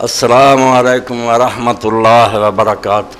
असलकम वरहमत वबरकात इन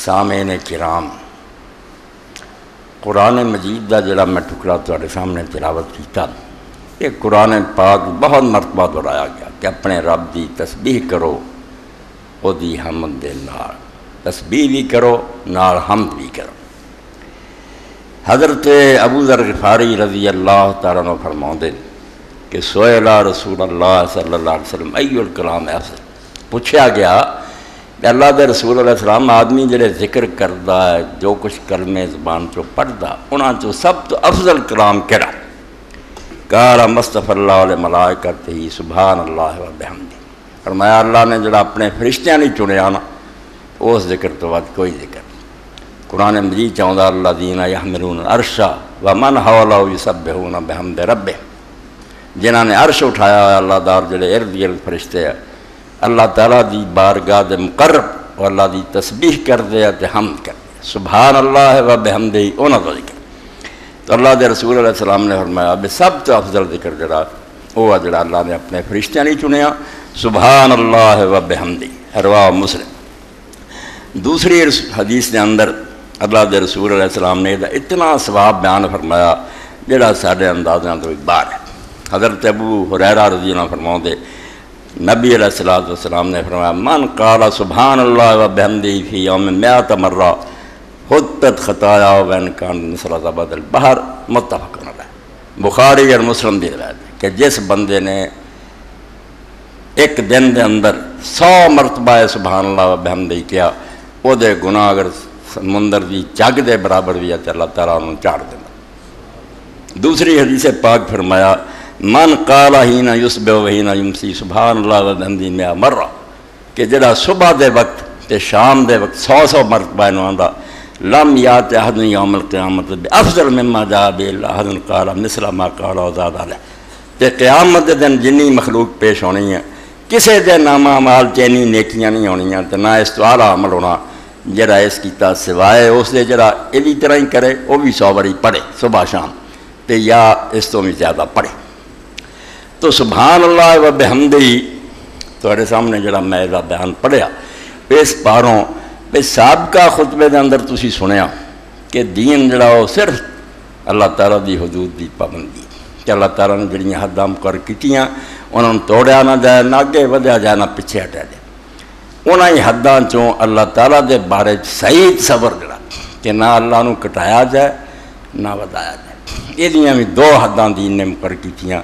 सामेन किराम कुरान मजीद का जोड़ा मैं टुकड़ा थोड़े सामने तिलावत किया ये कुरान पाक बहुत मरतबा दोहराया गया कि अपने रब की तस्बीह करो ਉਹਦੀ ਹਮਦ ਦੇ ਨਾਲ ਤਸਬੀਹ ਵੀ ਕਰੋ ਨਾਲ ਹਮਦ ਵੀ ਕਰੋ हज़रत अबू ज़र ग़िफ़ारी रज़ी अल्लाह ताला ने फरमाते कि सोयला रसूल अल्लाह सल्लल्लाहु अलैहि वसल्लम अय्युल कलाम अफजल पूछा गया कि अल्लाह के रसूल अलैहि सलाम आदमी ਜਿਹੜੇ ਜ਼ਿਕਰ ਕਰਦਾ ਹੈ ਜੋ ਕੁਝ ਕਲਮੇ ਜ਼ਬਾਨ ਚੋਂ ਪੜਦਾ ਉਹਨਾਂ ਚੋਂ ਸਭ ਤੋਂ ਅਫਜ਼ਲ ਕਲਾਮ ਕਿਹੜਾ कार मस्तफल्ला मलाय करते ही सुबहान अल्लाह वहमदी फरमाया, अल्लाह ने जरा अपने फरिश्तिया नहीं चुने ना तो उस ज़िक्र तो बाद कोई ज़िक्र कुरान मजीद चाहता अल्लाह दीना यहमरून अरशा व मन हौला सब बेहूना बहमदे रबे जिन्होंने अरश उठाया अल्लाह दार जो इर्द गिर्द फरिश्ते है। अल्लाह तला की बारगाह के अल्लाह की तस्बीह करते हैं हमद करते सुबह अल्लाह है व बेहमदई उन्होंने तो ज़िक्र तो अल्लाह के रसूल सलाम ने फरमाया बे सब तो अफजल ज़िक्र जरा। वह जरा अल्लाह ने अपने फरिश्तिया नहीं चुनिया। सुबहान अल्लाह वबहमदी हरवा मुसलिम। दूसरी हदीस के अंदर अल्लाह के रसूल सलाम ने इतना स्वाब बयान फरमाया जोड़ा साढ़े अंदाजों तो बार है। हज़रत अबू हुरैरा रज़ी फरमाते नबी सलाम ने फरमाया, मन काला सुबहान अल्लाह वबहमदी फ़ी ओम मैं तमर्रा हदत खताया वैन कान बदल बाहर मुतफ़ है बुखारी और मुस्लिम की रवायत है कि जिस बंदे ने एक दिन के अंदर सौ मरतबा सुबहान ला बहमदी किया वो अगर समुंदर की जग दे बराबर भी है तो अल्लाह तारा उन्होंने झाड़ देना दूसरी हदीस पाक फरमाया मन काला ही ना युस ही ना युमसी सुबहान ला बहमदी मैं मर्रा कि जरा सुबह के वक्त तो शाम के वक्त सौ सौ मरतबा इन्हों लम या ते अहद यौमल क़यामत अफजल मिम्मा अहदन काला मिसला मा काला ले ते क़यामत के दिन जिन्नी मखलूक पेश होनी है किसी के नामा माल च इन्नी नेकियाँ नहीं होनियाँ ते ना इस तो आला अमल होना जरा इस किता सिवाए उसके जरा इसी तरह ही करे वह भी सौ बारी पढ़े सुबह शाम तो या इस तो भी ज़्यादा पढ़े तो सुबहान अल्लाह व बेहमदी थोड़े सामने जरा मैं बयान पढ़िया इस पारों भाई सबका खुतबे के अंदर तुम सुनिया कि दीन जरा सिर्फ़ अल्लाह तारा की हजूद की पाबंदी। कि अल्लाह तारा ने जिड़िया हदा मुकर कितिया उन्होंने तोड़या ना जाए, ना अगे वध्या जाए, ना पिछे हटाया जाए। उन्होंने हदा चो अल्लाह तारा के बारे सही सबर जरा कि ना अल्लाह को कटाया जाए, ना वधाया जाए। यदिया भी दो हदा दीन ने मुकर कितिया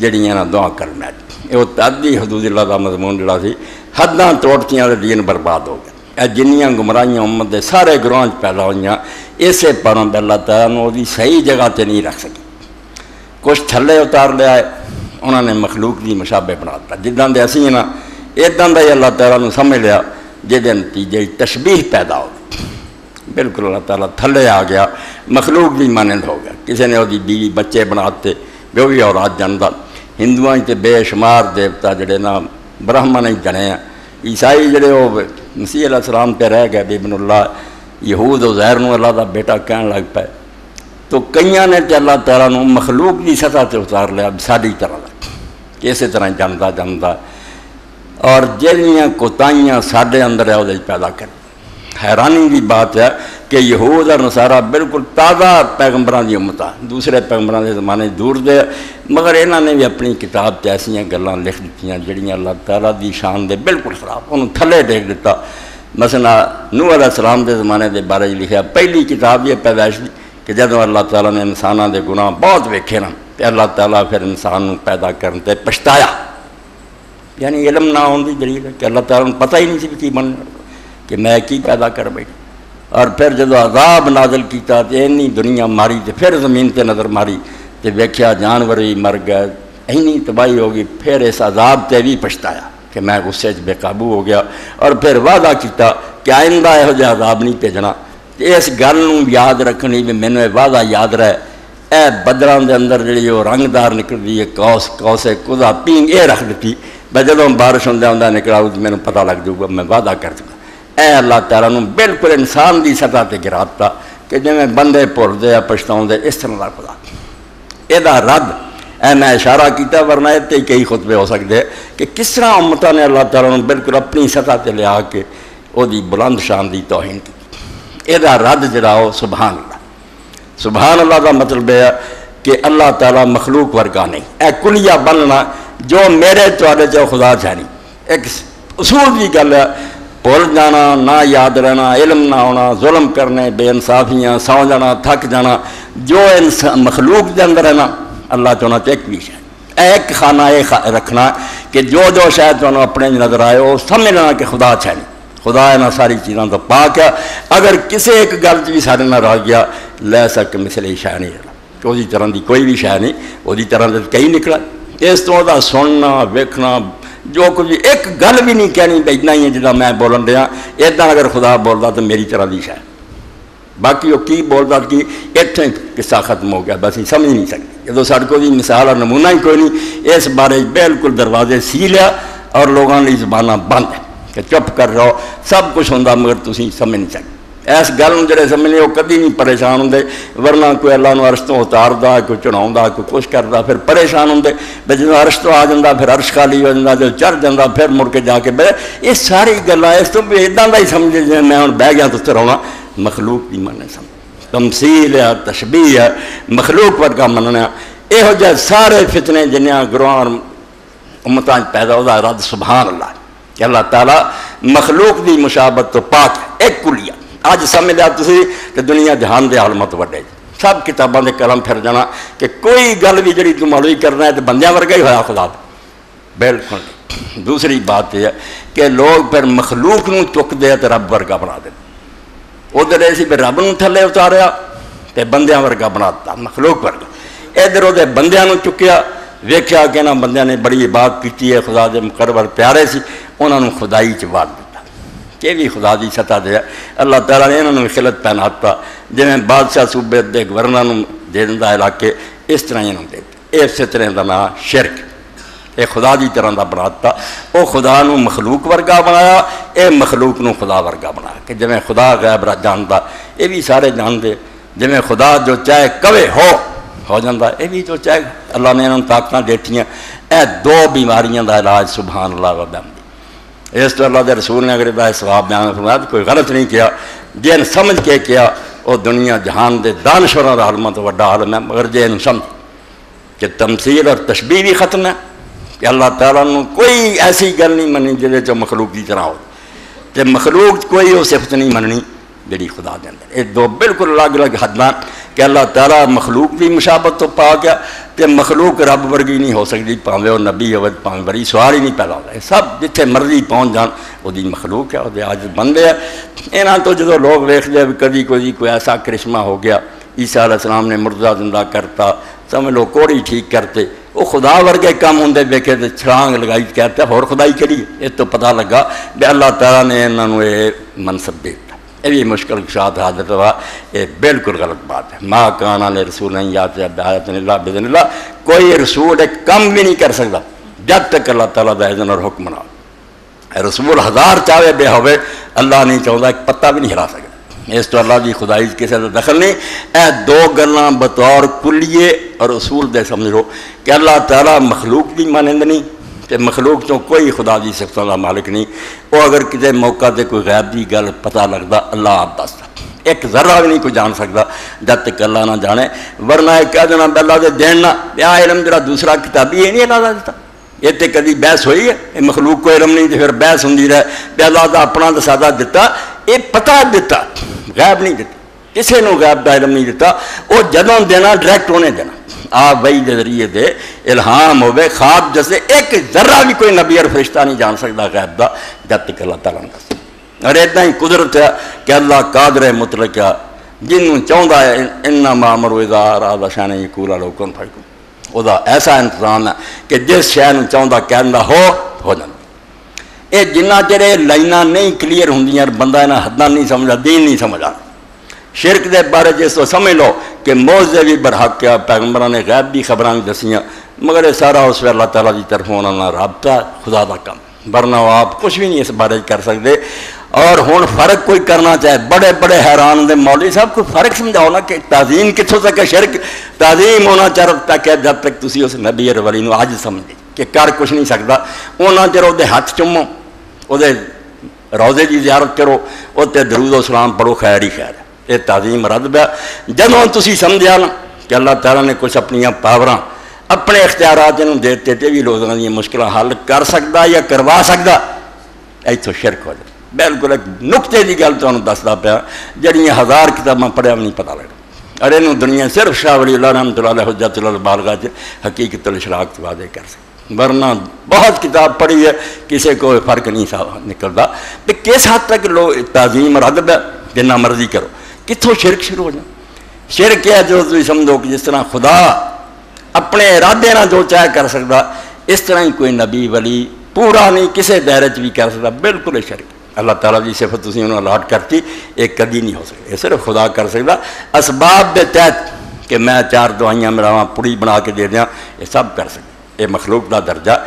जड़िया ना दुआ करना वो तद ही हदूद अल्लाह का मजमून जरा हदा तोड़तियाँ तो दीन बर्बाद हो गया जिन्नियाँ गुमराइया उम्मत के सारे ग्रोह पैदा हुई इसे परम अल्लाह तला उसकी सही जगह पर नहीं रख सकी कुछ थले उतार लिया उन्होंने मखलूक की मुशाबे बनाता जिदा के असी ना इदा का ही अल्लाह तला समझ लिया जिदे नतीजे तशबीह पैदा हो गई बिल्कुल अल्लाह तला थले आ गया मखलूक भी मानंद हो गया किसी ने बीवी बच्चे बनाते वो भी औलाद जानता हिंदुओं से बेशुमार देवता जोड़े ना ब्राह्मण ही जने हैं ईसाई जड़े वो मसीह अला सलाम ते रह गए बिबनुल्ला यहूद उजैर ਨੂੰ अल्लाह ਦਾ बेटा कहन लग पे तो कईयां ने ते अल्लाह ताला ਨੂੰ मखलूक ਦੀ सतह ਤੇ ਉਤਾਰ ਲਿਆ ਸਾਡੀ ਤਰ੍ਹਾਂ ਦਾ ਇਸੇ ਤਰ੍ਹਾਂ ਜਾਂਦਾ ਜਾਂਦਾ ਔਰ ਜਿਹੜੀਆਂ हैरानी की बात है कि यहूद और नसारा बिल्कुल ताज़ा पैगंबर की उम्मत दूसरे पैगंबर के जमाने दूर दे, मगर इन्होंने भी अपनी किताब से ऐसा गल् लिख दियाँ जड़िया अल्लाह तला की शान के बिल्कुल खराब, उन्होंने थले देख दिता मसना नू अला सलाम के जमाने के बारे में लिखा पहली किताब भी पैदाइश कि जो अल्लाह तला ने इंसाना के गुणा बहुत वेखे न अल्लाह तला फिर इंसान पैदा करने पछताया। यानी इलम ना आने की दलील है कि अल्लाह तला पता ही नहीं कि बनना। ही की मैं की पैदा कर बैठा? और फिर जो अजाब नाजल किया तो इन्नी दुनिया मारी तो फिर ज़मीन पर नज़र मारी तो वेख्या जानवर भी मर गए। इन्नी तबाही हो गई, फिर इस अजाब से भी पछताया कि मैं गुस्से बेकाबू हो गया। और फिर वादा किया कि आइंदा यहो जहा अजाब नहीं भेजना। इस गल याद रखनी भी मैंने वादा याद रहे। ए बदलों के अंदर जी रंगदार निकलती है कौस, कौसे, कुदा पींग ये रख दी मैं जो बारिश होंदा निकला मैंने पता लग जाऊगा, मैं ए अल्लाह तला बिल्कुल इंसान की सतह पर गिराता कि जिमें बंदे भुलते पछताते इस तरह का खुदा। यदा रद्द ए मैं इशारा किया वरना इतने कई खुतबे हो सकते कि किस तरह उम्मत ने अल्लाह तला बिल्कुल अपनी सतह पर लिया के वही बुलंद शान की तोहिन की यदा रद्द जरा सुबहान अल्लाह सुबहान अल्लाह का मतलब यह है कि अल्लाह तला मखलूक वर्गा नहीं ए कुलिया बनना जो मेरे थोड़े चो खुदा च है नहीं एक उसूल की गल है भुल जाना ना याद रहना इलम ना होना जुल्म करने बेइंसाफियाँ सौ जाना थक जाना जो इंसान मखलूक के अंदर है ना अल्लाह चौना तो एक भी है। एक खाना ये खा, रखना कि जो जो शायद तुम अपने नज़र आए वो समझना कि खुदा है नहीं। खुदा इन्होंने सारी चीज़ों तो पाक है। अगर किसी एक गल भी साढ़े ना रह गया लै सक मिसले शह नहीं रहना उसकी तरह की कोई भी शह नहीं वो तरह कई निकला। इस तो सुनना वेखना जो कुछ भी एक गल भी नहीं कहनी भी इतना ही है जिदा मैं बोलन रहा इदा अगर खुदा बोलता तो मेरी तरह की शायद बाकी वो की बोलता कि इतने किस्सा खत्म हो गया बस समझ नहीं सकते जो सड़कों की मिसाल और नमूना ही कोई नहीं इस बारे बिल्कुल दरवाजे सी लिया और लोगों की जबाना बंद है कि चुप कर रहो सब कुछ होंगे मगर तुम समझ नहीं सकते ਇਸ ਗੱਲ ਨੂੰ ਜਿਹੜੇ ਸਮਝਦੇ ਉਹ ਕਦੀ ਨਹੀਂ ਪਰੇਸ਼ਾਨ ਹੁੰਦੇ ਵਰਨਾ ਕੋਈ ਅੱਲਾ ਨੂੰ ਅਰਸ਼ ਤੋਂ ਉਤਾਰਦਾ ਕੋਈ ਚੜਾਉਂਦਾ ਕੋਈ ਕੁਛ ਕਰਦਾ ਫਿਰ ਪਰੇਸ਼ਾਨ ਹੁੰਦੇ ਵੀ ਜਦੋਂ ਅਰਸ਼ ਤੋਂ ਆ ਜਾਂਦਾ ਫਿਰ ਅਰਸ਼ ਖਾਲੀ ਹੋ ਜਾਂਦਾ ਜਦੋਂ ਚੜ ਜਾਂਦਾ ਫਿਰ ਮੁੜ ਕੇ ਜਾ ਕੇ ਬਹਿ ਇਹ ਸਾਰੀ ਗੱਲਾਂ ਇਸ ਤੋਂ ਵੀ ਇਦਾਂ ਦਾ ਹੀ ਸਮਝੇ ਜਿਵੇਂ ਮੈਂ ਹੁਣ ਬਹਿ ਗਿਆ ਤੁਸੀਂ ਰੌਣਾ ਮਖਲੂਕ ਦੀ ਮੰਨੇ ਸਮਝ ਤਮਸੀਲ ਆ ਤਸ਼ਬੀਹ ਆ ਮਖਲੂਕ ਵਰਗਾ ਮੰਨਣਾ ਇਹੋ ਜਿਹੇ ਸਾਰੇ ਫਿਤਨੇ ਜਿੰਨਿਆਂ ਗੁਰਾਂ ਉਮਤਾਂ 'ਚ ਪੈਦਾ ਉਹਦਾ ਰੱਦ ਸੁਭਾਨ ਅੱਲਾਹ ਕਿ ਅੱਲਾਹ ਤਾਲਾ ਮਖਲੂਕ ਦੀ ਮੁਸ਼ਾਬਤ ਤੋਂ ਪਾਕ ਇੱਕ ਕੁਲੀਆ ਅੱਜ ਸਮਝ ਲਿਆ ਤੁਸੀਂ ਕਿ ਦੁਨੀਆ ਜਹਾਨ ਦੇ ਆਲਮਤ ਵੱਡੇ ਜੀ। ਸਭ ਕਿਤਾਬਾਂ ਦੇ ਕਲਮ ਫਿਰ ਜਾਣਾ ਕਿ ਕੋਈ ਗੱਲ ਵੀ ਜਿਹੜੀ ਤੂੰ ਮੌਲਵੀ ਕਰਨਾ ਹੈ ਤੇ ਬੰਦਿਆਂ ਵਰਗਾ ਹੀ ਹੋਇਆ ਖੁਦਾ ਦਾ ਬਿਲਕੁਲ ਨਹੀਂ। ਦੂਸਰੀ ਬਾਤ ਇਹ ਹੈ ਕਿ ਲੋਕ ਫਿਰ ਮਖਲੂਕ ਨੂੰ ਚੁੱਕਦੇ ਆ ਤੇ ਰੱਬ ਵਰਗਾ ਬਣਾ ਦਿੰਦੇ ਉਧਰ ਇਹ ਸੀ ਵੀ ਰੱਬ ਨੂੰ ਥੱਲੇ ਉਤਾਰਿਆ ਤੇ ਬੰਦਿਆਂ ਵਰਗਾ ਬਣਾ ਦਿੱਤਾ ਮਖਲੂਕ ਵਰਗਾ ਇਧਰ ਉਹਦੇ ਬੰਦਿਆਂ ਨੂੰ ਚੁੱਕਿਆ ਵੇਖਿਆ ਕਿ ਇਹਨਾਂ ਬੰਦਿਆਂ ਨੇ ਬੜੀ ਇਬਾਦਤ ਕੀਤੀ ਹੈ ਖੁਦਾ ਦੇ ਮੁਕਰਬਰ ਪਿਆਰੇ ਸੀ ਉਹਨਾਂ ਨੂੰ ਖੁਦਾਈ ਚ ਵਾਰ ਦਿੱਤਾ ਕਿ ਵੀ ਖੁਦਾ ਦੀ ਸਤਾ ਦੇ ਹੈ। ਅੱਲਾਹ ਤਾਲਾ ਨੇ ਇਹਨਾਂ ਨੂੰ ਖਿਲਤ ਪਹਿਨਾਤਾ ਜਿਵੇਂ ਬਾਦਸ਼ਾਹ ਸੂਬੇ ਦੇ ਗਵਰਨਰ ਨੂੰ ਦੇ ਦਿੰਦਾ ਇਲਾਕੇ ਇਸ ਤਰ੍ਹਾਂ ਇਹਨਾਂ ਨੂੰ ਦੇ ਦਿੱਤੇ। ਇਹ ਫਿਤਰੇ ਦਾ ਨਾਂ ਸ਼ਿਰਕ ਇਹ ਖੁਦਾ ਦੀ ਤਰ੍ਹਾਂ ਦਾ ਬਣਾਤਾ ਉਹ ਖੁਦਾ ਨੂੰ ਮਖਲੂਕ ਵਰਗਾ ਬਣਾਇਆ ਇਹ ਮਖਲੂਕ ਨੂੰ ਖੁਦਾ ਵਰਗਾ ਬਣਾਇਆ ਕਿ ਜਿਵੇਂ ਖੁਦਾ ਗੈਬ ਰਾ ਜਾਣਦਾ ਇਹ ਵੀ ਸਾਰੇ ਜਾਣਦੇ ਜਿਵੇਂ ਖੁਦਾ ਜੋ ਚਾਹੇ ਕਵੇ ਹੋ ਹੋ ਜਾਂਦਾ ਇਹ ਵੀ ਜੋ ਚਾਹੇ ਅੱਲਾ ਨੇ ਇਹਨਾਂ ਨੂੰ ਤਾਕਤਾਂ ਦਿੱਤੀਆਂ ਇਹ ਦੋ ਬਿਮਾਰੀਆਂ ਦਾ ਇਲਾਜ ਸੁਭਾਨ ਅੱਲਾਹ ਵ इस तो अल्लाह के रसूल ने अगर सवाब बयान फरमाया तो कोई गलत नहीं किया। जिन समझ के किया और दुनिया जहान के दानश्वर का आलम तो व्डा आलम है। मगर जे इन समझ कि तमसील और तस्बी भी खत्म है कि अल्लाह तला कोई ऐसी गल नहीं मनी जिसे मखलूक की तरह हो। तो मखलूक कोई वो सिफत नहीं मननी ਕੋਈ ਉਹ ਸਿਫਤ ਨਹੀਂ ਮੰਨਣੀ ਜਿਹੜੀ ਖੁਦਾ ਦੇ ਅੰਦਰ ਇਹ ਦੋ ਬਿਲਕੁਲ ਅਲੱਗ-ਅਲੱਗ ਹੱਦਾਂ ਕਿ ਅੱਲਾਹ ਤਾਲਾ ਮਖਲੂਕ ਦੀ ਮੁਸ਼ਾਬਤ ਤੋਂ ਪਾ ਗਿਆ ਤੇ ਮਖਲੂਕ ਰੱਬ ਵਰਗੀ ਨਹੀਂ ਹੋ ਸਕਦੀ ਭਾਵੇਂ ਉਹ ਨਬੀ ਹੋਵੇ ਭਾਵੇਂ ਬੜੀ ਸਵਾਲ ਹੀ ਨਹੀਂ ਪੈਦਾ ਹੁੰਦਾ ਇਹ ਸਭ ਜਿੱਥੇ ਮਰਜ਼ੀ ਪਹੁੰਚ ਜਾਣ ਉਹਦੀ ਮਖਲੂਕ ਹੈ ਉਹਦੇ ਅੱਜ ਬੰਦੇ ਆ ਇਹਨਾਂ ਤੋਂ ਜਦੋਂ ਲੋਕ ਵੇਖਦੇ ਆ ਵੀ ਕਦੀ ਕੋਈ ਕੋਈ ਐਸਾ ਕ੍ਰਿਸ਼ਮਾ ਹੋ ਗਿਆ ਈਸਾ ਅਲੈਹ ਸਲਾਮ ਨੇ ਮੁਰਦਾ ਜ਼ਿੰਦਾ ਕਰਤਾ ਸਮਝ ਲੋ ਕੋੜੀ ਠੀਕ ਕਰਤੇ ਉਹ ਖੁਦਾ ਵਰਗੇ ਕੰਮ ਹੁੰਦੇ ਵੇਖੇ ਤੇ ਛਲਾਂਗ ਲਗਾਈ ਕਹਿੰਦੇ ਹੋਰ ਖੁਦਾਈ ਕਿਹੜੀ ਇਹ ਤੋਂ ਪਤਾ ਲੱਗਾ ਵੀ ਅੱਲਾਹ ਤਾਲਾ ਨੇ ਇਹਨਾਂ ਨੂੰ ਇਹ ये भी मुश्किल शाद हाजत हुआ ये बिल्कुल गलत बात है। माँ काना ने रसूल नहीं याद यादला बिजनला कोई रसूल एक कम भी नहीं कर सकता, जब तक अल्लाह तला बेजन और हुक्म ना रसूल हज़ार चाहे बे होवे, अल्लाह नहीं चाहता, एक पत्ता भी नहीं हिला सकता इस तो अल्लाह की खुदाई किसी का दखल नहीं। ए दो गल् बतौर कुलिए और असूल दे समझो कि अल्लाह तला मखलूक भी मानेंद नहीं ਲਓ ਕਿ ਅੱਲਾਹ ਤਾਲਾ ਮਖਲੂਕ ਦੀ ਮਾਨੰਦ ਨਹੀਂ ਤੇ ਮਖਲੂਕ ਤੋਂ ਕੋਈ ਖੁਦਾ ਦੀ ਸਿਫਤਾਂ ਦਾ ਮਾਲਕ ਨਹੀਂ ਉਹ ਅਗਰ ਕਿਤੇ ਮੌਕਾ ਤੇ ਕੋਈ ਗੈਬ ਦੀ ਗੱਲ ਪਤਾ ਲੱਗਦਾ ਅੱਲਾਹ ਆਪ ਦੱਸਦਾ ਇੱਕ ਜ਼ਰਾ ਵੀ ਨਹੀਂ ਕੋਈ ਜਾਣ ਸਕਦਾ ਜਦ ਤੱਕ ਅੱਲਾਹ ਨਾ ਜਾਣੇ ਵਰਨਾ ਇਹ ਕਹਿ ਦੇਣਾ ਅੱਲਾਹ ਦੇ ਦੇਣ ਨਾ ਇਹ ਇਲਮ ਜਿਹੜਾ ਦੂਸਰਾ ਕਿਤਾਬੀ ਇਹ ਨਹੀਂ ਅੱਲਾਹ ਦਾ ਦਿੱਤਾ ਇਹ ਤੇ ਕਦੀ ਬਹਿਸ ਹੋਈ ਹੈ ਇਹ ਮਖਲੂਕ ਕੋਈ ਇਲਮ ਨਹੀਂ ਤੇ ਫਿਰ ਬਹਿਸ ਹੁੰਦੀ ਰਹੇ ਤੇ ਅੱਲਾਹ ਦਾ ਆਪਣਾ ਦਸਾਦਾ ਦਿੱਤਾ ਇਹ ਪਤਾ ਦਿੱਤਾ ਗੈਬ ਨਹੀਂ ਦਿੱਤਾ ਕਿਸੇ ਨੂੰ ਗੈਬ ਦਾ ਇਲਮ ਨਹੀਂ ਦਿੱਤਾ ਉਹ ਜਦੋਂ ਦੇਣਾ ਡਾਇਰੈਕਟ ਉਹਨੇ ਦੇਣਾ ਆ ਵਹੀ ਦੇ ਜ਼ਰੀਏ ਦੇ ਇਲਹਾਮ ਹੋਵੇ ਖਾਬ ਜੈਸੇ ਇੱਕ ਜ਼ਰਾ ਵੀ ਕੋਈ ਨਬੀ ਔਰ ਫਰਿਸ਼ਤਾ ਨਹੀਂ ਜਾਣ ਸਕਦਾ ਗੈਬ ਦਾ ਜਦ ਤੱਕ ਅੱਲਾਹ ਤਾਲਾ ਨੂੰ ਦੱਸੇ ਔਰ ਇਦਾਂ ਹੀ ਕੁਦਰਤ ਹੈ ਕਿ ਅੱਲਾਹ ਕਾਦਰ ਹੈ ਮੁਤਲਕ ਹੈ ਜਿਹਨੂੰ ਚਾਹੁੰਦਾ ਹੈ ਇੰਨਾ ਮਾਮਰ ਇਜ਼ਾ ਰਾਦਾ ਸ਼ਾਨ ਯਕੂਲ ਲੋਕਨ ਫੈਕੂ ਉਹਦਾ ਐਸਾ ਇੰਤਜ਼ਾਮ ਹੈ ਕਿ ਜਿਸ ਸ਼ੈ ਨੂੰ ਚਾਹੁੰਦਾ ਕਹਿੰਦਾ ਹੋ ਹੋ ਜਾਂਦਾ ਇਹ ਜਿੰਨਾ ਚਿਰ ਇਹ ਲਾਈਨਾਂ ਨਹੀਂ ਕਲੀਅਰ ਹੁੰਦੀਆਂ ਬੰਦਾ ਇਹਨਾਂ ਹੱਦਾਂ ਨਹੀਂ ਸਮਝਦਾ ਦੀਨ ਨਹੀਂ ਸਮਝਦਾ ਸ਼ਿਰਕ ਦੇ ਬਾਰੇ ਜਿਸ ਤੋਂ ਸਮਝ ਲਓ ਕਿ ਮੌਜਜ਼ੇ ਵੀ ਬਰਹਕ ਆ ਪੈਗੰਬਰਾਂ ਨੇ ਗੈਬ ਦੀ ਖਬਰਾਂ ਵੀ ਦਸੀਆਂ ਮਗਰ ਇਹ ਸਾਰਾ ਉਸ ਵੇ ਅੱਲਾਹ ਤਾਲਾ ਦੀ ਤਰਫੋਂ ਉਹਨਾਂ ਨਾਲ ਰਾਬਤਾ ਖੁਦਾ ਦਾ ਕੰਮ ਵਰਨਾ ਉਹ ਆਪ ਕੁਝ ਵੀ ਨਹੀਂ ਇਸ ਬਾਰੇ ਕਰ ਸਕਦੇ ਔਰ ਹੁਣ ਫਰਕ ਕੋਈ ਕਰਨਾ ਚਾਹੇ ਬੜੇ ਬੜੇ ਹੈਰਾਨ ਹੁੰਦੇ ਮੌਲਵੀ ਸਾਹਿਬ ਕੋਈ ਫਰਕ ਸਮਝਾਓ ਨਾ ਕਿ ਤਾਜ਼ੀਮ ਕਿੱਥੋਂ ਤੱਕ ਹੈ ਸ਼ਿਰਕ ਤਾਜ਼ੀਮ ਹੋਣਾ ਚਰ ਤੱਕ ਹੈ ਜਦ ਤੱਕ ਤੁਸੀਂ ਉਸ ਨਬੀ ਅਰ ਵਲੀ ਨੂੰ ਅੱਜ ਸਮਝੇ ਕਿ ਕਰ ਕੁਝ ਨਹੀਂ ਸਕਦਾ ਉਹਨਾਂ ਚਿਰ ਉਹਦੇ ਹੱਥ ਚੁੰਮੋ ਉਹਦੇ ਰੌਜ਼ੇ ਦੀ ਜ਼ਿਆਰਤ ਕਰੋ ਉੱਤੇ ਦਰੂਦ ਉਹ ਸਲਾਮ ਪੜੋ ਖੈਰ ਹੀ ਖੈਰ ਹੈ। यह तजीम रद पा जदों तुम समझा ना कि अल्लाह तला ने कुछ अपन पावर अपने अख्तियार इन देते तो भी लोगों दश्किल हल कर सकता या करवा सकता इतों शिरक हो जाए बिल्कुल एक नुकते की गल तुम दसदा पाया जड़िया हज़ार किताबा पढ़िया भी नहीं पता लगता अरे इन दुनिया सिर्फ़ शावली रहमत बालगा च हकीकत शराखत वादे कर सकते वरना बहुत किताब पढ़ी है किसी को फ़र्क नहीं निकलता तो किस हद तक लोग तजीम रद पे जिन्ना मर्ज़ी करो ਕਿੱਥੋਂ ਸ਼ਿਰਕ ਸ਼ੁਰੂ ਹੋ ਜਾਂਦਾ ਸ਼ਿਰਕ ਹੈ ਜੋ ਤੁਸੀਂ ਸਮਝੋ ਕਿ ਜਿਸ ਤਰ੍ਹਾਂ ਖੁਦਾ ਆਪਣੇ ਇਰਾਦੇ ਨਾਲ ਜੋ ਚਾਹ ਕਰ ਸਕਦਾ ਇਸ ਤਰ੍ਹਾਂ ਹੀ ਕੋਈ ਨਬੀ ਵਲੀ ਪੂਰਾ ਨਹੀਂ ਕਿਸੇ ਦਾਇਰੇ 'ਚ ਵੀ ਕਰ ਸਕਦਾ ਬਿਲਕੁਲ ਇਹ ਸ਼ਿਰਕ ਅੱਲਾਹ ਤਾਲਾ ਦੀ ਸਿਫਤ ਤੁਸੀਂ ਉਹਨੂੰ ਅਲਾਟ ਕਰਤੀ ਇਹ ਕਦੀ ਨਹੀਂ ਹੋ ਸਕਦਾ ਇਹ ਸਿਰਫ ਖੁਦਾ ਕਰ ਸਕਦਾ ਅਸਬਾਬ ਦੇ ਤਹਿਤ ਕਿ ਮੈਂ ਚਾਰ ਦਵਾਈਆਂ ਮਿਲਾਵਾਂ ਪੁੜੀ ਬਣਾ ਕੇ ਦੇ ਦਿਆਂ ਇਹ ਸਭ ਕਰ ਸਕਦਾ ਇਹ ਮਖਲੂਕ ਦਾ ਦਰਜਾ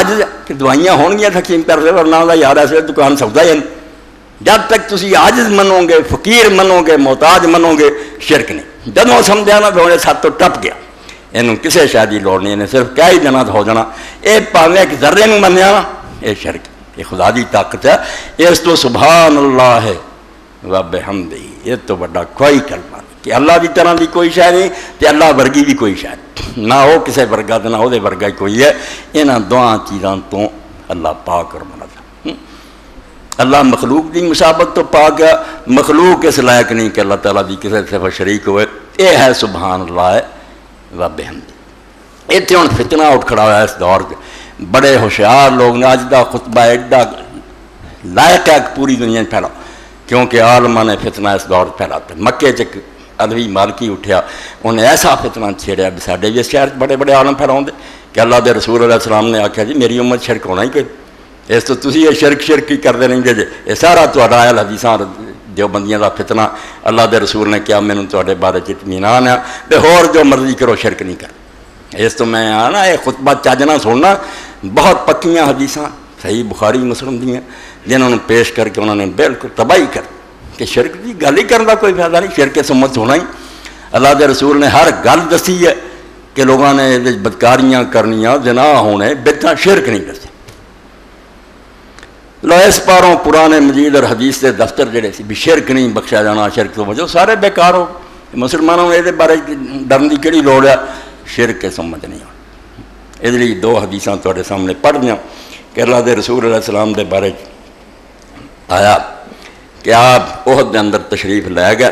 ਅੱਜ ਕਿ ਦਵਾਈਆਂ ਹੋਣਗੀਆਂ ਹਕੀਮ ਕਰਦੇ ਵਰਨਾ ਉਹਦਾ ਯਾਰ ਐਸੇ ਦੁਕਾਨ ਸੌਦਾ ਹੀ ਨਹੀਂ ਜਦ ਤੱਕ ਤੁਸੀਂ ਆਜਜ਼ ਮੰਨੋਗੇ ਫਕੀਰ ਮੰਨੋਗੇ ਮੁਹਤਾਜ ਮੰਨੋਗੇ ਸ਼ਿਰਕ ਨਹੀਂ ਜਦੋਂ ਸਮਝਿਆ ਨਾ ਵੀ ਹੁਣ ਇਹ ਸੱਤ ਤੋਂ ਟੱਪ ਗਿਆ ਇਹਨੂੰ ਕਿਸੇ ਸ਼ਾਇਦ ਦੀ ਲੋੜ ਨਹੀਂ ਇਹਨੇ ਸਿਰਫ ਕਹਿ ਹੀ ਦੇਣਾ ਤਾਂ ਹੋ ਜਾਣਾ ਇਹ ਭਾਵੇਂ ਇੱਕ ਜ਼ਰਰੇ ਨੂੰ ਮੰਨਿਆ ਨਾ ਇਹ ਸ਼ਿਰਕ ਇਹ ਖੁਦਾ ਦੀ ਤਾਕਤ ਹੈ ਇਸ ਤੋਂ ਸੁਭਾਨ ਅੱਲਾਹ ਹੈ ਰੱਬ ਹਮਦੀ ਇਹ ਤੋਂ ਵੱਡਾ ਕੋਈ ਕਲਮਾ ਨਹੀਂ ਕਿ ਅੱਲਾ ਦੀ ਤਰ੍ਹਾਂ ਦੀ ਕੋਈ ਸ਼ੈ ਨਹੀਂ ਤੇ ਅੱਲਾ ਵਰਗੀ ਵੀ ਕੋਈ ਸ਼ੈ ਨਹੀਂ। ਨਾ ਉਹ ਕਿਸੇ ਵਰਗਾ ਤੇ ਨਾ ਉਹਦੇ ਵਰਗਾ ਹੀ ਕੋਈ ਹੈ ਇਹਨਾਂ ਦੋਹਾਂ ਚੀਜ਼ਾਂ ਤੋਂ ਅੱਲਾ ਪਾਕ ਔਰ अल्लाह मखलूक की मुशाबत तो पा गया। मखलूक इस लायक नहीं कि अल्लाह तला भी किसी सिफा शरीक हो है सुबहान अल्लाह वाबे हम इतने हम फितना उठ खड़ा हुआ इस दौर के बड़े होशियार लोग ने अज का खुतबा एडा लायक है पूरी दुनिया फैला क्योंकि आलमा ने फितना इस दौर फैलाता। मक्के च अदवी मालकी उठाया उन्हें ऐसा फितना छेड़िया साढ़े भी इस शहर बड़े बड़े आलम फैलाते कि अल्लाह के रसूल सलाम ने आख्या जी, मेरी उम्र छिड़का ही कोई। ਨੇ ਆਖਿਆ ਜੀ ਮੇਰੀ ਉਮਤ ਸ਼ਿਰਕ ਹੋਣਾ ਹੀ ਕੋਈ ਇਸ ਤੋਂ ਤੁਸੀਂ ਇਹ ਸ਼ਿਰਕ ਸ਼ਿਰਕ ਹੀ ਕਰਦੇ ਰਹਿੰਦੇ ਜੇ ਇਹ ਸਾਰਾ ਤੁਹਾਡਾ ਅਹਿਲ ਹਦੀਸਾਂ ਜੋ ਬੰਦੀਆਂ ਦਾ ਫਿਤਨਾ ਅੱਲਾਹ ਦੇ ਰਸੂਲ ਨੇ ਕਿਹਾ ਮੈਨੂੰ ਤੁਹਾਡੇ ਬਾਰੇ ਚ ਇਤਮੀਨਾਨ ਹੈ ਤੇ ਹੋਰ ਜੋ ਮਰਜ਼ੀ ਕਰੋ ਸ਼ਿਰਕ ਨਹੀਂ ਕਰ ਇਸ ਤੋਂ ਮੈਂ ਆ ਨਾ ਇਹ ਖੁਤਬਾ ਚੱਜ ਨਾਲ ਸੁਣਨਾ ਬਹੁਤ ਪੱਕੀਆਂ ਹਦੀਸਾਂ ਸਹੀ ਬੁਖਾਰੀ ਮੁਸਲਮ ਦੀਆਂ ਜਿਨ੍ਹਾਂ ਨੂੰ ਪੇਸ਼ ਕਰਕੇ ਉਹਨਾਂ ਨੇ ਬਿਲਕੁਲ ਤਬਾਹੀ ਕਰ ਕਿ ਸ਼ਿਰਕ ਦੀ ਗੱਲ ਹੀ ਕਰਨ ਦਾ ਕੋਈ ਫਾਇਦਾ ਨਹੀਂ ਸ਼ਿਰਕ ਸਮਤ ਹੋਣਾ ਹੀ ਅੱਲਾਹ ਦੇ ਰਸੂਲ ਨੇ ਹਰ ਗੱਲ ਦੱਸੀ ਹੈ ਕਿ ਲੋਕਾਂ ਨੇ ਇਹਦੇ 'ਚ ਬਦਕਾਰੀਆਂ ਕਰਨੀਆਂ ਜ਼ਨਾ ਹੋਣੇ ਬਿੱਤਾਂ ਸ਼ਿਰਕ ਨਹੀਂ ਦੱਸੇ लाइस पारों पुराने मजीद और हदीस के दफ्तर जोड़े से भी शिरक नहीं बख्शा जाना शिरक तो बचो सारे बेकार हो मुसलमानों ने ये बारे डर की कड़ी लड़ है शिरक के समझ नहीं आना दो हदीसा थोड़े सामने पढ़ दें केरला के रसूल सलाम के बारे आया कि आप ओहद अंदर तशरीफ़ लै गए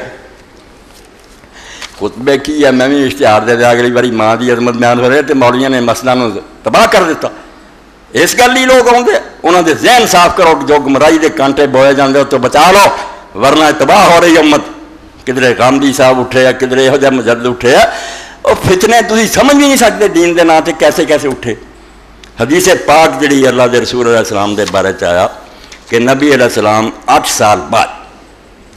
खुतबे की है मैं भी इश्तहार दे अगली बारी माँ की अजमत बयान हो रहे तो मौलिया ने मसला तबाह कर दिता ਇਸ ਗੱਲ ਲਈ ਲੋਕ ਆਉਂਦੇ ਉਹਨਾਂ ਦੇ ਜ਼ਿਹਨ ਸਾਫ਼ ਕਰੋ ਕਿ ਜੋ ਗੁਮਰਾਹੀ ਦੇ ਕਾਂਟੇ ਬੋਏ ਜਾਂਦੇ ਉਹ ਤੋਂ ਬਚਾ ਲਓ ਵਰਨਾ ਤਬਾਹ ਹੋ ਰਹੀ ਉਮਤ ਕਿਧਰੇ ਗਾਂਧੀ ਸਾਹਿਬ ਉੱਠੇ ਆ ਕਿਧਰੇ ਇਹੋ ਜਿਹਾ ਮਜਦ ਉੱਠੇ ਆ ਉਹ ਫਿਤਨੇ ਤੁਸੀਂ ਸਮਝ ਵੀ ਨਹੀਂ ਸਕਦੇ ਦੀਨ ਦੇ ਨਾਂ ਤੇ ਕੈਸੇ ਕੈਸੇ ਉੱਠੇ ਹਦੀਸ ਪਾਕ ਜਿਹੜੀ ਅੱਲਾਹ ਦੇ ਰਸੂਲ ਅਲੈਹ ਸਲਾਮ ਦੇ ਬਾਰੇ ਚ ਆਇਆ ਕਿ ਨਬੀ ਅਲੈਹ ਸਲਾਮ 8 ਸਾਲ ਬਾਅਦ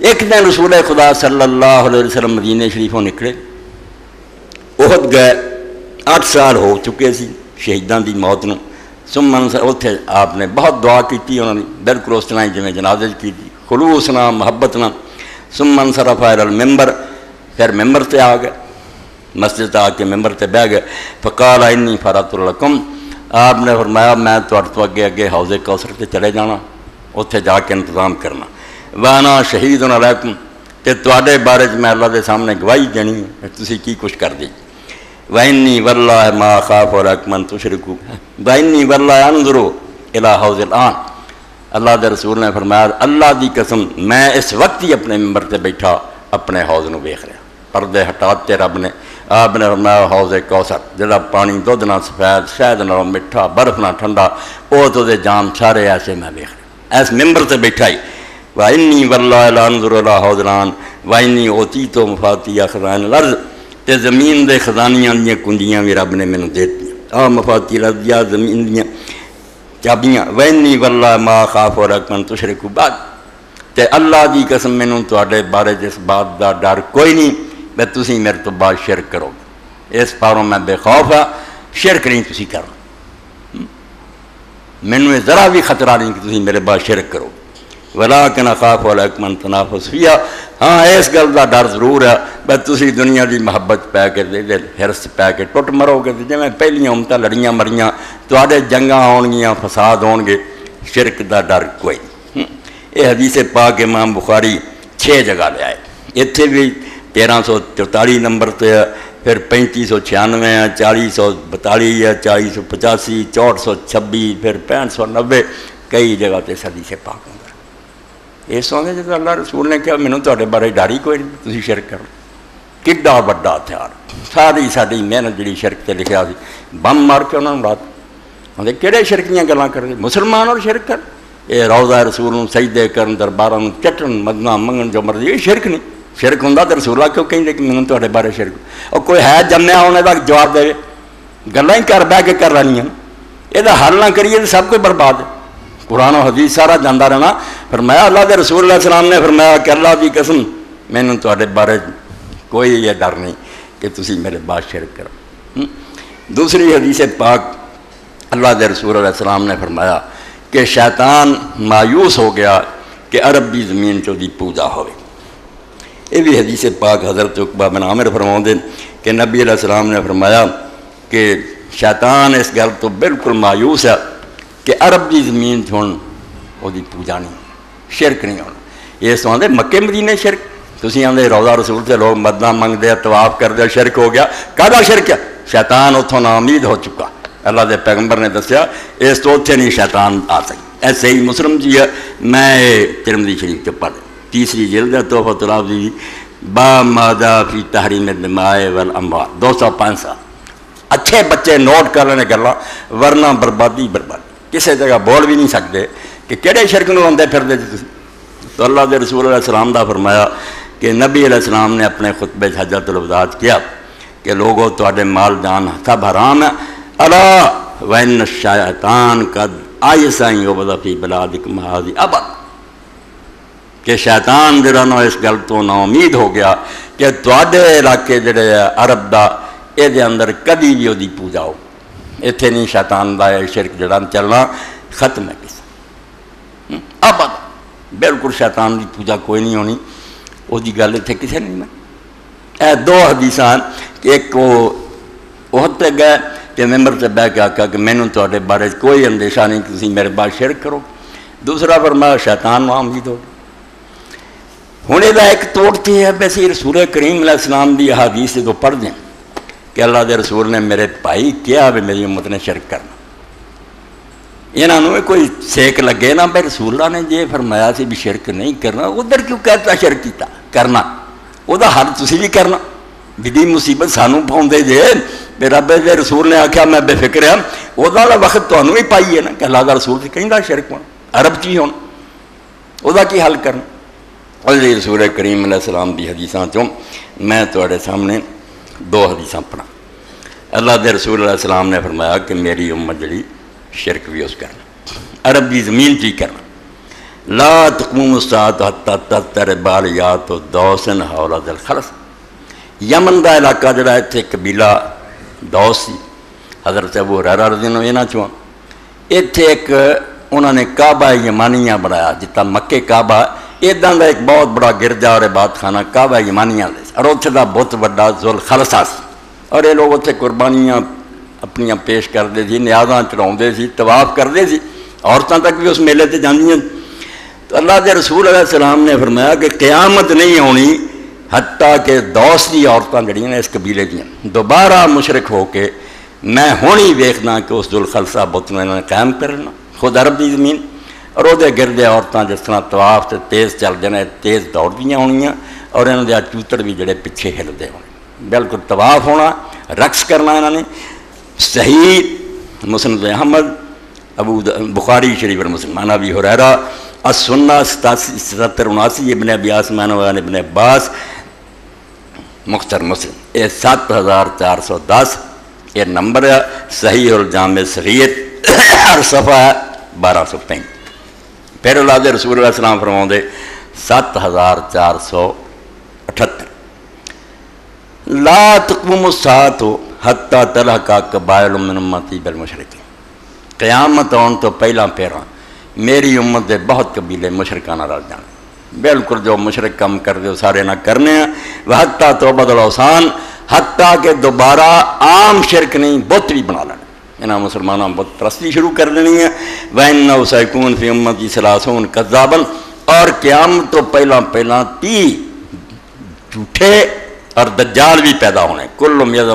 एक दिन रसूल खुदा सल्लल्लाहु अलैहि वसल्लम मदीने शरीफों निकले। ओहद गए अठ साल हो चुके सी शहीदा की मौत में सुमन उ आपने बहुत दुआ की उन्होंने, बिल्कुल उस तरह जिमें जनाजे की खलूस ना मुहब्बत ना सुमन सरफायर मैंबर, फिर मैंबर से आ गए। मस्जिद आके मैंबर से बह गए। फकाल इन्नी रकम आपने फरमाया, मैं तो अगे अगे हाउजे कौसर से चले जाना, उत्थे जाके इंतज़ाम करना। ਅੱਗੇ ਹੌਜ਼ੇ ਕੌਸਰ ਤੇ ਚਲੇ ਜਾਣਾ ਉੱਥੇ ਜਾ ਕੇ ਇੰਤਜ਼ਾਮ ਕਰਨਾ ਵਾਨਾ ਸ਼ਹੀਦੁਨ ਅਲੈਕਮ ਤੇ ਤੁਹਾਡੇ ਬਾਰੇ ਚ ਮੈਂ ਅੱਲਾ ਦੇ ਸਾਹਮਣੇ ਗਵਾਹੀ ਦੇਣੀ ਹੈ ਕਿ ਤੁਸੀਂ ਕੀ ਕੁਛ ਕਰਦੇ ਵੈਨੀ ਵੱਲਾਹ ਮਾ ਖਾਫ ਰਕਮਨ ਤੁਸ਼ਰਿਕੂ ਵੈਨੀ ਵੱਲਾਹ ਅਨਜ਼ੁਰੂ ਇਲਾ ਹੌਜ਼ਿਲ ਆਨ ਅੱਲਾਹ ਦੇ ਰਸੂਲ ਨੇ ਫਰਮਾਇਆ ਅੱਲਾਹ ਦੀ ਕਸਮ ਮੈਂ ਇਸ ਵਕਤ ਹੀ ਆਪਣੇ ਮੈਂਬਰ ਤੇ ਬੈਠਾ ਆਪਣੇ ਹੌਜ਼ ਨੂੰ ਵੇਖ ਰਿਹਾ ਪਰਦੇ ਹਟਾਤੇ ਰੱਬ ਨੇ ਆਪ ਨੇ ਫਰਮਾਇਆ ਹੌਜ਼ ਕੌਸਰ ਜਿਹੜਾ ਪਾਣੀ ਦੁੱਧ ਨਾਲ ਸਫੈਦ ਸ਼ਹਿਦ ਨਾਲ ਮਿੱਠਾ ਬਰਫ਼ ਨਾਲ ਠੰਡਾ ਉਹ ਤੋਂ ਦੇ ਜਾਮ ਸਾਰੇ ਐਸੇ ਮੈਂ ਵੇਖ ਰਿਹਾ ਇਸ ਮੈਂਬਰ ਤੇ ਬੈਠਾ वाइनी वल्लाजरान वाइनी ओती तो मुफाती खजान लर्ज। तो ज़मीन के खजानिया दियाँ भी रब ने मैं देती आ मुफाती लर्ज या ज़मीन दियाँ चाबिया। वहनी वल्ला मा खाफ और अकन तुशरे को बाद। तो अल्लाह की कसम मैं थोड़े बारे इस बात का डर कोई नहीं मैं तुम मेरे तो बाद शिरक करो। इस पारों मैं बेखौफ हाँ शिरक नहीं तुम करो हम्म? मैनू जरा भी खतरा नहीं कि तुम मेरे बाद शिरक करो। ਮੇਰੇ ਬਾਅਦ ਸ਼ਿਰਕ ਕਰੋ ਵਲਾਕਿਨ ਅਖਾਫ ਅਲੈਕਮਨ ਤਨਾਫਸ ਫੀਆ ਹਾਂ ਇਸ ਗੱਲ ਦਾ ਡਰ ਜ਼ਰੂਰ ਹੈ ਬਈ ਤੁਸੀਂ ਦੁਨੀਆ ਦੀ ਮੁਹੱਬਤ ਪੈ ਕੇ ਦੇ ਹਿਰਸ ਪੈ ਕੇ ਟੁੱਟ ਮਰੋਗੇ ਤੇ ਜਿਵੇਂ ਪਹਿਲੀਆਂ ਉਮਤਾਂ ਲੜੀਆਂ ਮਰੀਆਂ ਤੁਹਾਡੇ ਜੰਗਾਂ ਹੋਣਗੀਆਂ ਫਸਾਦ ਹੋਣਗੇ ਸ਼ਿਰਕ ਦਾ ਡਰ ਕੋਈ ਨਹੀਂ। ਇਹ ਹਦੀਸੇ ਪਾਕ ਇਮਾਮ ਬੁਖਾਰੀ 6 ਜਗ੍ਹਾ ਲਿਆਏ ਇੱਥੇ ਵੀ 1344 ਨੰਬਰ ਤੇ ਹੈ ਫਿਰ 3596 ਹੈ 4042 ਹੈ 4085 6426 ਫਿਰ 6590 ਕਈ ਜਗ੍ਹਾ ਤੇ ਹਦੀਸੇ ਪਾਕ ਹੁੰਦਾ ਇਸ ਸੌਂਦੇ ਜਦੋਂ ਅੱਲਾਹ ਰਸੂਲ ਨੇ ਕਿਹਾ ਮੈਨੂੰ ਤੁਹਾਡੇ ਬਾਰੇ ਡਰ ਹੀ ਕੋਈ ਨਹੀਂ ਤੁਸੀਂ ਸ਼ਿਰਕ ਕਰੋ ਕਿੱਡਾ ਵੱਡਾ ਹਥਿਆਰ ਸਾਰੀ ਸਾਡੀ ਮਿਹਨਤ ਜਿਹੜੀ ਸ਼ਿਰਕ ਤੇ ਲਿਖਿਆ ਸੀ ਬੰਮ ਮਾਰ ਕੇ ਉਹਨਾਂ ਨੂੰ ਰਾਤ ਕਹਿੰਦੇ ਕਿਹੜੇ ਸ਼ਿਰਕ ਦੀਆਂ ਗੱਲਾਂ ਕਰਦੇ ਮੁਸਲਮਾਨ ਔਰ ਸ਼ਿਰਕ ਕਰ ਇਹ ਰੌਜ਼ਾ ਰਸੂਲ ਨੂੰ ਸਜਦੇ ਕਰਨ ਦਰਬਾਰਾਂ ਨੂੰ ਚਟਣ ਮਦਨਾ ਮੰਗਣ ਜੋ ਮਰਜ਼ੀ ਇਹ ਸ਼ਿਰਕ ਨਹੀਂ ਸ਼ਿਰਕ ਹੁੰਦਾ ਤੇ ਰਸੂਲਾ ਕਿਉਂ ਕਹਿੰਦੇ ਕਿ ਮੈਨੂੰ ਤੁਹਾਡੇ ਬਾਰੇ ਸ਼ਿਰਕ ਉਹ ਕੋਈ ਹੈ ਜੰਮਿਆ ਉਹਨੇ ਦਾ ਜਵਾਬ ਦੇਵੇ ਗੱਲਾਂ ਹੀ ਕਰ ਬਹਿ ਕੇ ਕਰ ਲੈਣੀਆਂ ਇਹਦਾ ਹੱਲ ਨਾ ਕਰੀਏ ਤਾਂ ਸਭ ਕੁਝ ਬਰਬਾਦ ਹੈ ਕੁਰਾਨ और हदीस सारा ਜਾਂਦਾ ਰਹਿਣਾ ਫਰਮਾਇਆ ਅੱਲਾਹ ਦੇ ਰਸੂਲ ਅੱਲਾਹ ਸਲਾਮ ਨੇ ਫਰਮਾਇਆ ਕਿ ਅੱਲਾਹ ਦੀ ਕਸਮ ਮੈਨੂੰ ਤੁਹਾਡੇ ਬਾਰੇ ਕੋਈ ਇਹ ਡਰ ਨਹੀਂ ਕਿ ਤੁਸੀਂ ਮੇਰੇ ਬਾਤ ਸ਼ਿਰਕ ਕਰੋ ਹਮ? दूसरी हदीस पाक अल्लाह के रसूल सलाम ने फरमाया कि शैतान मायूस हो गया कि अरब की ज़मीन च पूजा हो ये भी हदीस पाक हज़रत उकबा बन आमिर फरमाते कि नबी सलाम ने फरमाया कि शैतान इस गल तो बिल्कुल मायूस है कि अरब की ज़मीन हूँ वो पूजा नहीं शिरक नहीं होना। इस आते मक्के मदीने शिरक। तुम आते रौदा रसूल से लोग मदना मंगते तवाफ करते शिरक हो गया। कादा शिरक? है शैतान उतों नामीद हो चुका। अल्लाह के पैगंबर ने दसिया इस तो उत्थे नहीं शैतान आ सकी। ऐसे ही मुस्लिम जी है। मैं तिरमदी शरीफ च पढ़। तीसरी जिल्द है तोहफतुल्लाह जी। बा मादा फ़ी तहरी में दिमाए वल अम्बा दो सौ पाँच साल अच्छे बच्चे नोट कर लेने गल्ला, वरना बर्बादी किसी जगह बोल भी नहीं सकते कि किहड़े शिरक में आते फिरते तुम तो अल्लाह के रसूल सलाम का फरमाया कि नबी सलाम ने अपने खुतबे हजरतुलवदात किया कि लोगों तो माल जान सब हराम है अला वैन शैतान कद आई साई ओबदफी बलादिक महादी अब कि शैतान जरा ना इस गल तो ना उम्मीद हो गया कि थोड़े इलाके जड़े अरब का ये अंदर कभी भी वो पूजा हो। इतने नहीं शैतान का शिरक जरा चलना खत्म है किस अब बिल्कुल शैतान की पूजा कोई नहीं होनी वो गल इतने किसी नहीं मैं यह दो हदीसा एक वो बहुत पे गए कि मैंबर से बह के आख्या कि मैंने थोड़े बारे कोई अंदेशा नहीं कि मेरे बाद शिरक करो दूसरा फरमाया शैतान आमदी हो हूँ यदा एक तोड़ तो है वैसे रसूल करीम इस्लाम की हदीस जो हैं कि अल्लाह के रसूल ने मेरे भाई क्या भी मेरी उम्मत ने शिरक करना। इन्हों कोई सेक लगे ना, भाई रसूला ने जे फरमाया भी शिरक नहीं करना, उधर क्यों कहता शिरक किया करना। वह हल तुम भी करना। विधि मुसीबत सानू पाते जे रब रसूल ने आख्या मैं बेफिक्र हाँ वक्त भी पाई है ना कि अल्लाह का रसूल से कहता शिरक होना, अरब च ही की हल करना? अली रसूल करीम सलाम की हदीसा चो, मैं थोड़े सामने दो हदीसा पढ़ा अल्लाह के रसूल सलाम ने फरमाया कि मेरी उम्मत जी शिरक भी उस करना। अरब की ज़मीन ही करना। ला तकूम उस्ताद तर बाल या तो दौसन हौला दिल खलस। यमन का इलाका जोड़ा इतने कबीला दौस। सी हज़रत अबू हरारा दिन इन्हों चो इतने एक उन्होंने काबा यमानिया बनाया जिता मक्के काबा इदा का एक बहुत बड़ा गिरजा और इबादत खाना काबा यमानिया और उत्थे का बुत व्डा जुल खालसा और ये लोग उत्थे कुर्बानियाँ अपन पेश करते न्याजा चढ़ाते तवाफ करते औरतों तक भी उस मेले से जानिया तो अल्लाह के रसूल सलाम ने फरमाया कि क्यामत नहीं आनी हत्ता के दौस की औरतें जड़ियाँ इस कबीले दोबारा मुशरक होके मैं हूँ ही वेखना कि उस दुल खालसा बुत ने कायम करना खुद अरब की ज़मीन। और वो गिरदे औरतें जिस तरह तवाफ से तेज़ चल जाने तेज़ दौड़दियाँ होनिया और इन्होंने चूतड़ भी जोड़े पिछे हिलते होने बिल्कुल तवाफ होना रक्स करना इन्होंने सही मुसनद अहमद अबू बुखारी शरीफ मुसलमान अभी हुरैरा असुन्ना सतासी सतर उनासी इबन अबियास मानवान इबन अब्बास मुख्तर मुस्लिम ये सत्त हज़ार चार सौ दस ये नंबर है सही और जाम सरीयत हर सफ़ा है बारह सौ पैंती फिर अल्लाह के रसूल सलाम फरमाते सत्त हज़ार चार सौ अठहत्तर ला तकुम हो हत्ता तरह का कबायल उम्मती बिल मुशरक क्यामत आने तो पहला फेरा मेरी उम्मत के बहुत कबीले मुशरका रल जाने बिल्कुल जो मुशरक कम कर दो सारे ना करने वह हत्ता तो बदलो आसान हत्ता के दोबारा आम शिरक नहीं बुत भी बना लेना इन्होंने मुसलमानों बुत प्रस्ती शुरू कर देनी है। वैन सैकून फ़ी उम्मत सलासून कजाबन। और क्याम तो पहला पहला ती झूठे और दज्जाल भी पैदा होने। कुल उम्मीद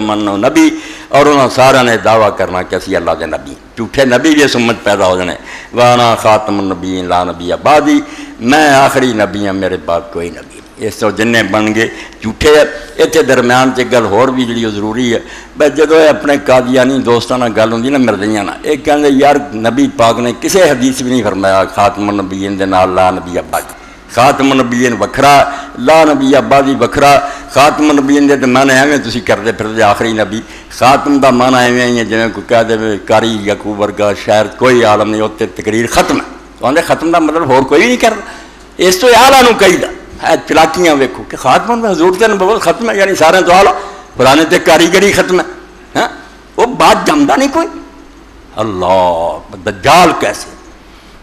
नबी। और उन्होंने सारा ने दावा करना कि असी अल्लाह के नबी। झूठे नबी भी इस उम्मत पैदा हो जाने। वाना खातम नबी ला नबी आबादी। मैं आखिरी नबी हाँ मेरे बाद कोई नबी इस तो जिन्ने बन गए झूठे इतने दरम्यान से गल होर भी जी ज़रूरी है बस जो अपने कादियानी दोस्तों ना गल ना मिलदियाँ ना एक कहते यार नबी पाक ने किसी हदीस भी नहीं फरमाया खातम नबीन के नाल ला नबी आबादी खातम नबीन वखरा ला नबी आबादी वखरा खातम नबीन के तो मन एवं तुम करते फिरते आखिरी नबी खातम का मन एवं ही है जिमें कोई कह दे कारी यकूब वर्गा शायद कोई आलम नहीं उत्ते तकरीर खत्म है तो आते खत्म का मतलब होर कोई नहीं करता इस तो आला कहीदा है चलाकियाँ वेखो कि खातम हजूर तेन बहुत खत्म है, यानी सारे तो आला पुराने तो कारीगरी खत्म है वो बात जमदा नहीं कोई। अल्लाह, दज्जाल कैसे?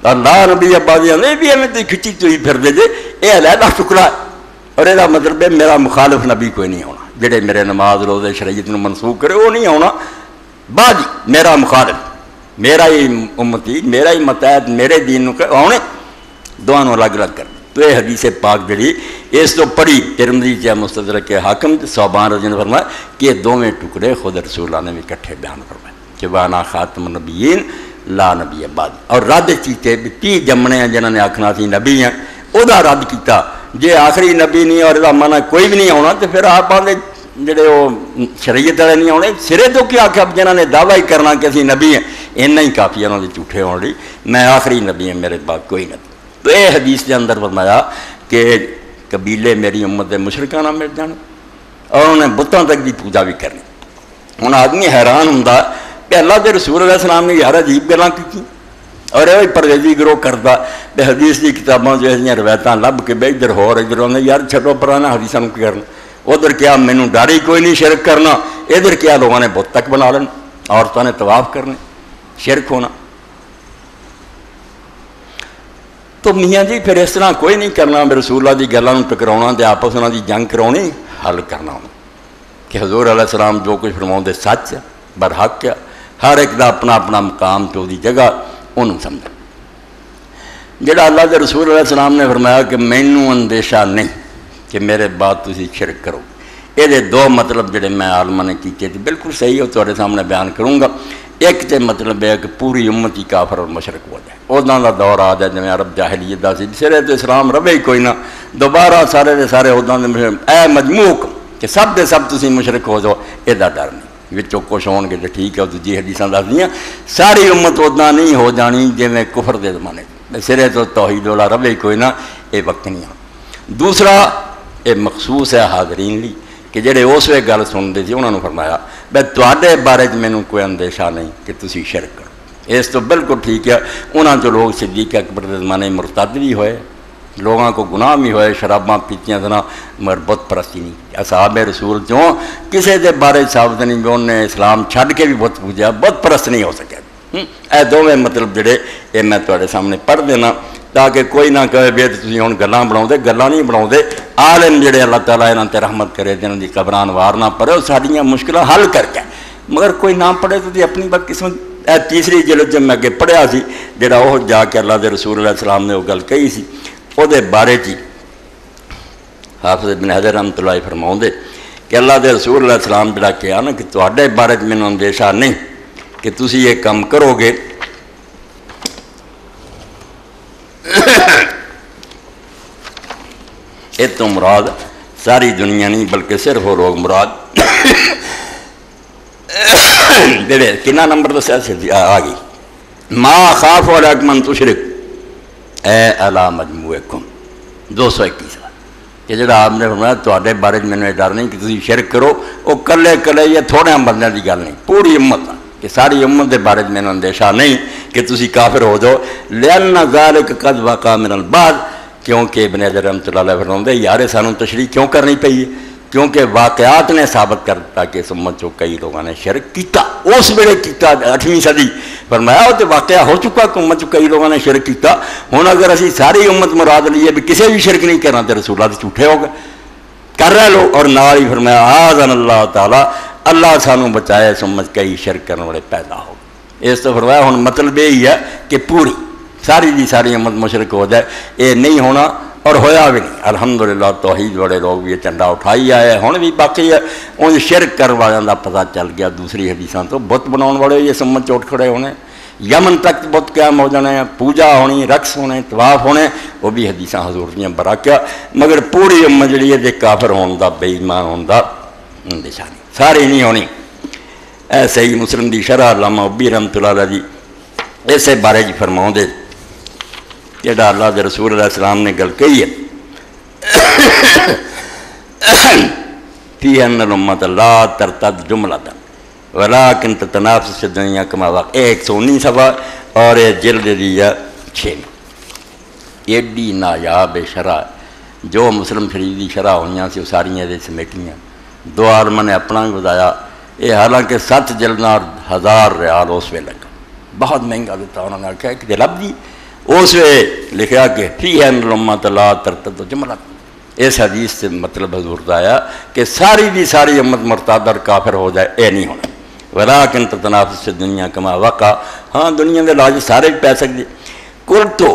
अल्लाह नबी अब्बादी आंदे, भी एवं तुम खिच्ची तुई फिर दे जे, ये अलहदा टुकड़ा है। और यदा मतलब है, मेरा मुखालिफ नबी कोई नहीं आना जेडे मेरे नमाज़, रोज़े, शरीयत मनसूख करे, वो नहीं आना बाद मेरा मुखालिफ, मेरा ही उम्मती, मेरा ही मतहत मेरे दीन आने दोनों अलग अलग कर तो यह हदीस पाक जी इस तो पढ़ी तिरमदी च मुस्तदर के हाकम सौबान रजन फरमाया कि ये दोवें टुकड़े खुद रसूला ने भी इकट्ठे बयान फरमाए कि वाना खातम नबीन ला नबी बाद और रद्द कीते भी धी जमने हैं जिन्होंने आखना सी नबी हैं वह रद्द किया जे आखिरी नबी नहीं और यदा मना कोई भी नहीं आना तो फिर आप आते ਜਿਹੜੇ ਉਹ ਸ਼ਰੀਅਤ ਵਾਲੇ ਨਹੀਂ ਆਉਣੇ ਸਿਰੇ ਤੋਂ ਕੀ ਆਖਿਆ ਜਿਨ੍ਹਾਂ ਨੇ ਦਾਵਾ ਹੀ ਕਰਨਾ ਕਿ ਅਸੀਂ ਨਬੀ ਹਾਂ ਇੰਨਾ ਹੀ ਕਾਫੀ ਉਹਨਾਂ ਦੇ ਝੂਠੇ ਹੋਣ ਲਈ ਮੈਂ ਆਖਰੀ ਨਬੀ ਹਾਂ ਮੇਰੇ ਬਾਅਦ ਕੋਈ ਨਬੀ तो ये हदीस के अंदर बनाया कि कबीले मेरी उम्मत के ना मिल जाने और उन्हें बुतों तक की पूजा भी करनी। हूँ आदमी हैरान कि अल्लाह के रसूल सलाम ने यार अजीब गल की और यह परवेजी गिरोह करता भी हदीस की किताबों जो ऐसा रवायत लभ के बे इधर होर इधर आने यार छो पुराना हदीसा की करना। उधर क्या मैनू डर ही कोई नहीं शिरक करना। इधर क्या लोगों ने बुत तक बना लेना, औरतों ने तवाफ करने। शिरक होना। तो मियाँ जी, फिर इस तरह कोई नहीं करना रसूला की गलों टकराना तो आपस उन्होंने जंग करानी हल करना कि हजूर सलाम जो कुछ फरमाते सच है, बरहक है, हर एक का अपना अपना मुकाम तो जगह उन्होंने समझ। जोड़ा अल्लाह के रसूल सलाम ने फरमाया कि मैनू अंदेशा नहीं कि मेरे बाद तुम शिरक करो। ये दो मतलब जोड़े मैं आलमा ने किए थे, बिल्कुल सही है सामने बयान एक तो मतलब है कि पूरी उम्मत ही काफर और मशरक हो जाए। उदा का दौर आ जाए जिमें अरब जाहलीत का सिरे तो इस्लाम रवे ही कोई ना। दोबारा सारे के सारे उदा ए मजमूक कि सब के सब तुम मुशरक हो जाओ यदा डर नहीं। विचों कुछ हो गए तो ठीक है दूजी हदीसा दस दी सारी उम्मत उदा नहीं हो जानी जिमें कुफर के जमाने सिरे तो तोहीद वाला रवे ही कोई ना ये वक्त नहीं आ दूसरा ये मखसूस है हाजरीन ली कि जोड़े उस वे गल सुनते थे उन्होंने फरमाया मैं थोड़े बारे मैनू कोई अंदेशा नहीं कि तुम शिरक करो इस तो बिल्कुल ठीक है उन्होंने जो लोग सिद्दीक अकबर के जमाने मुरतद भी होए लोगों को गुनाह भी होए शराबा पीतियाँ तना मगर बुत परस्ती नहीं असाब रसूल चों किसी के बारे साबित नहीं भी उन्हें इस्लाम छड़ के भी बुत पूजा बुत परस्त नहीं हो सके ਇਹ ਦੋਵੇਂ ਮਤਲਬ ਜਿਹੜੇ ਇਹ ਮੈਂ ਤੁਹਾਡੇ ਸਾਹਮਣੇ ਪੜ੍ਹ ਦੇਣਾ ताकि कोई ना कहे बे तुम हम गल् बना गल् नहीं बनाते आलम जोड़े अल्लाह तला इन्होंने रहमत करे तो इन्होंने कबरान वार ना पड़े साड़िया मुश्किल हल करके मगर कोई ना पढ़े तो अपनी बदकिस्मत तीसरी जिलो जब मैं अगर पढ़िया से जोड़ा वह जाके अल्लाह के रसूल सलाम ने वह गल कही सी बारे च हाफिज बिन हजर रहमतुल्लाह फरमाते कि अल्लाह के रसूल सलाम जोड़ा कि थोड़े बारे में मैं अंदेशा नहीं कि तुम ये कम करोगे ये तो मुराद सारी दुनिया नहीं बल्कि सिर्फ़ वो लोग मुराद जेड़े कि नंबर दसा आ गई माँ खाफ और अगमन तुशरक ए अला मजमू कुम दो सौ इक्कीस कि जो आपने फरमाया थोड़े बारे मैंने डर नहीं कि तुम शिरक करो वो कले कले या थोड़े बंद की गल नहीं पूरी हिम्मत कि सारी उम्मत के बारे मैंने अंदेशा नहीं कि तुम काफिर हो जाओ। लिया लियाना गालिक कद वाका मेरे बाद, क्योंकि बनेजर रमत फरमाते यार सानू तशरी क्यों करनी पई? है क्योंकि वाकयात ने साबित कर दिता कि इस उम्मत चो कई लोगों ने शिरक किया उस वेले किया अठवीं सदी। फरमाया वो तो वाकया हो चुका कि चो कई लोगों ने शिरक किया हूँ अगर असी सारी उम्मत मुराद लीए भी किसी भी शिरक नहीं करना तो रसूला तो झूठे हो गए। कर रहे लोग, और नाल ही फरमाया आजन अल्लाह तला अल्लाह सानू बचाए समझ कई शिरक करने वाले पैदा हो इस तो फरमाया हूँ मतलब यही है कि पूरी, सारी की सारी उम्मत मुशरक हो जाए, ये नहीं होना और होया भी नहीं। अलहमदुल्ला तोहीद बड़े लोग भी झंडा उठाई आए हूँ भी बाकी है। उन शिरक कर वालों का पता चल गया, दूसरी हदीसा तो बुत बनाने वाले ये सम्मत चोट खड़े होने। यमन तक बुत कैम हो जाने, पूजा होनी, रक्स होने, तवाफ होने, वो भी हदीसा हजूर दियाँ बराकिया। मगर पूरी उम्मत जी है काफर होने का बेईमान होने का नहीं सारी नहीं होनी। ऐसे ही मुस्लिम की शरह लामा उब्बी रमतुल्ला जी इसे बारे जी फरमाते तरतद जुमला तन वला किन तनाफ से दुनिया कमावा एक सौ उन्नीस सफ़ा, और जिल्द दी है छे। एडी नायाब शरह, जो मुस्लिम शरीफ की शरह हुई सारिया समेटियाँ। दो आलमा ने अपना भी बताया। ये हालाँकि सत जलना हज़ार रियाल उस वे लगा। बहुत महँगा दिता उन्होंने आख्या कि लब जी, उस वे लिखा कि फ़ी है लम्मा तला तरत तो जमला इस हदीस से मतलब हजूर आया कि सारी की सारी उम्मत मुरतादर काफिर हो जाए, ये नहीं होना। वला किन तनाफ से दुनिया कमा वाका। हाँ दुनिया के लाज सारे पै सकते कुल तो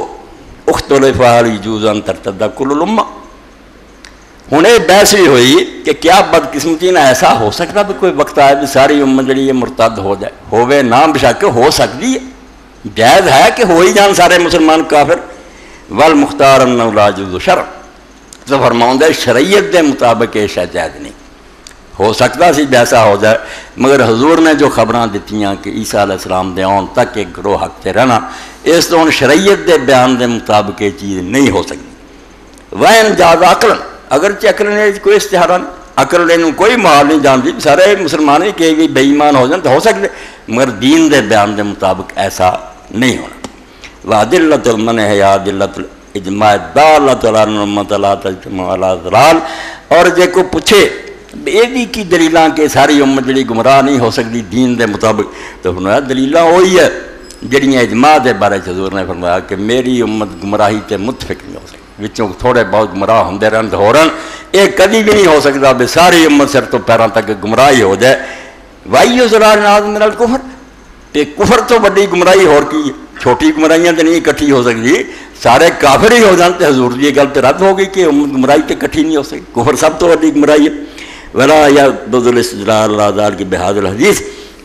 उख्तलफाली जूजान तरतदा कुल उम्मा। हूँ बहस भी हुई कि क्या बदकिस्मती ना ऐसा हो सकता भी कोई वक्त आए भी सारी उम्मत जी मुरतद हो जाए? होवे ना बेशक, हो सकती है। जायज़ है कि हो ही जान सारे मुसलमान काफिर। वल मुख्तार शर्म तो फरमाउंद, शरीयत के मुताबिक ये शायद जायज़ नहीं। हो सकता सी वैसा हो जाए, मगर हजूर ने जो खबर दित्तियाँ कि ईसा सलाम के आने तक एक ग्रोह हक से रहना, इस तो हम शरीयत के बयान के मुताबिक ये चीज़ नहीं हो सकती वहन ज़्यादा अकलन अगर ने कोई इश्तहारा नहीं अकल इन कोई माल नहीं जानती सारे मुसलमान ही कई भी बेईमान हो जाए तो हो सकते मगर दीन के बयान के मुताबिक ऐसा नहीं होना। वादिल्लतमन है या दिल्लत इजमा दाल और जे को पूछे, ये की दलील कि सारी उम्मत जी गुमराह नहीं हो सकती दीन के मुताबिक? तो फरमाया दलील वही है, जड़िया इजमा के बारे हजूर ने फरमाया कि मेरी उम्मत गुमराही से मुतफिक नहीं हो सकती। विचों थोड़े बहुत गुमराह होंगे रहन तो हो रन ये कभी भी नहीं हो सकता भी सारी उम्मत सिर तो पैरों तक गुमराही हो जाए वाई उस राज मेरा कुफर तो कुफर तो वही गुमराही होर की है छोटी गुमराइयाँ तो नहीं इकट्ठी हो सकती सारे काफिर ही हो जाते हजूर की गल तो रद्द हो गई कि गुमराही तो इकट्ठी नहीं हो सकती कुफर सब तो वही गुमराही है वला या बदुलदार की बहादुर हदीस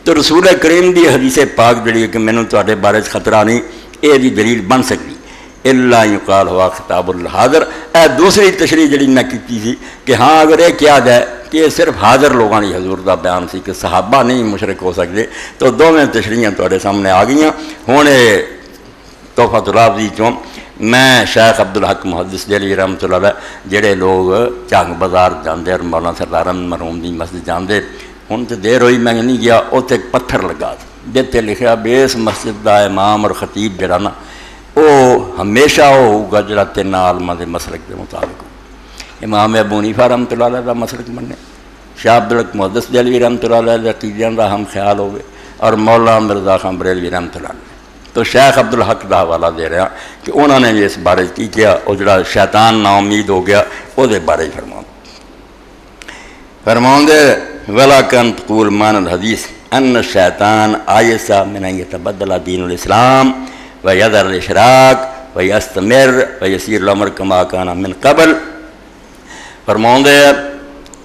तो रसूल करीम की हदीस पाक जी कि मैंने थोड़े बारे खतरा नहीं ये दलील बन सकती इला युकाल हुआ खिताबुल हाजर ए दूसरी तशरी जी मैं की कि हाँ अगर ये किया जाए कि सिर्फ़ हाजर लोगों की हजूर का बयान से कि सहाबा नहीं मुशरक हो सकते तो दोवें तशरियाँ थोड़े सामने आ गई हूँ ये तोहफा तुलाब जी चों मैं शेख अब्दुल हक मुहदस जली रहमत जेडे लोग झंग बाज़ार जाते और मौलाना सरदार मरूम की मस्जिद जाते हूँ तो देर हुई, मैं नहीं गया उत्थे पत्थर लगा जिते लिखा बेस मस्जिद का इमाम और खतीब जरा ना वो हमेशा होगा जरा तिन आलमा के मसलक के मुताबिक। इमाम अबू नीफा रहमत का मसलक मने शाह अब्दुल मुहदस जलवी रहमत अकीदियाँ का हम ख्याल हो गए और मौला मिर्ज़ा खां बरेलवी रहमत तो शेख अब्दुल हक का हवाला दे रहा कि उन्होंने भी इस बारे की किया और जरा शैतान नाउमीद हो गया वो बारे फरमा फरमाते वला कन तकूल मान हदीस अन शैतान आयसा मिन तबदला दीन उल इस्लाम। व यदर शराक व यस्तमिर व यसीर लमर कमा काना मिन कबल फरमाते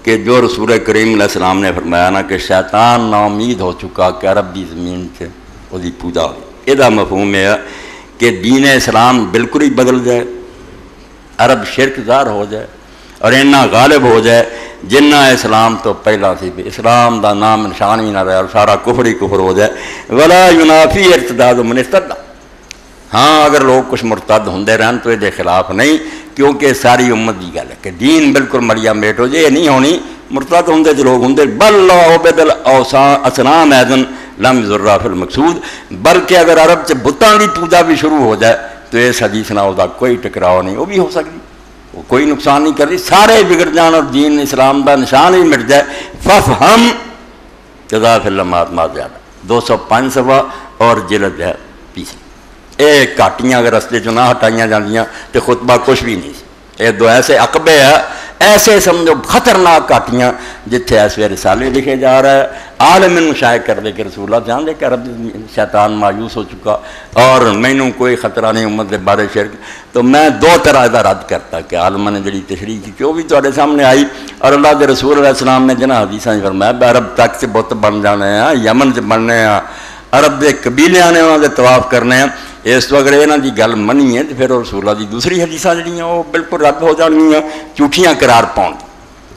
कि जो रसूल करीम सलाम ने फरमाया ना कि शैतान नाउमीद हो चुका कि अरब की ज़मीन से वो पूजा हुई यदा मफहूम है कि दीन इस्लाम बिल्कुल ही बदल जाए अरब शिरकदार हो जाए और इन्ना गालिब हो जाए जिन्ना इस्लाम तो पहला सी इस्लाम का नाम निशान भी ना रहा सारा कुफर ही कुफर हो जाए वला युनाफी इर्तदाद मुनस्तदा हाँ अगर लोग कुछ मुरतद होंगे रहन तो ये खिलाफ नहीं, क्योंकि सारी उम्मत की गल है कि दीन बिल्कुल मरिया मेट हो जाए, ये नहीं होनी। मुरतद होंगे तो लोग होंगे बल बेदल असनाम ऐदन लम जुर्राफिल मकसूद। बल्कि अगर अरब च बुतों की पूजा भी शुरू हो जाए तो इस हदीस ना उसका कोई टकराव नहीं, वो भी हो सकती वो कोई नुकसान नहीं करती सारे बिगड़ जान और दीन इस्लाम का निशान ही मिट जाए। फफ हम जदा फ़िल्म आत्मा ज़्यादा। दो सौ पाँच सवा और जिलत है। घाटियाँ अगर रस्ते चो हटाइया जांदियाँ तो खुतबा कुछ भी नहीं ये दो ऐसे अकबे है ऐसे समझो खतरनाक घाटियाँ जिथे वे रिसाले लिखे जा रहा है आलम शायद कर दे के रसूला जानते कि अरब शैतान मायूस हो चुका और मैनू कोई खतरा नहीं उम्मत के बारे शिरक तो मैं दो तरह का रद्द करता कि आलमा ने जी तशरी की वो भी थोड़े सामने आई और अल्लाह के रसूल सलाम ने जिन्हें हदीसा फरमाया अरब तक से बुत बन जाने हैं यमन से बनने हैं अरब के कबीलिया ने उन्होंने तवाफ करने हैं। इस अगर इन्हों की गल मनी है तो फिर रसूला की दूसरी हदीसा जी बिल्कुल रद्द हो जाएगियाँ झूठियाँ करार पाउन।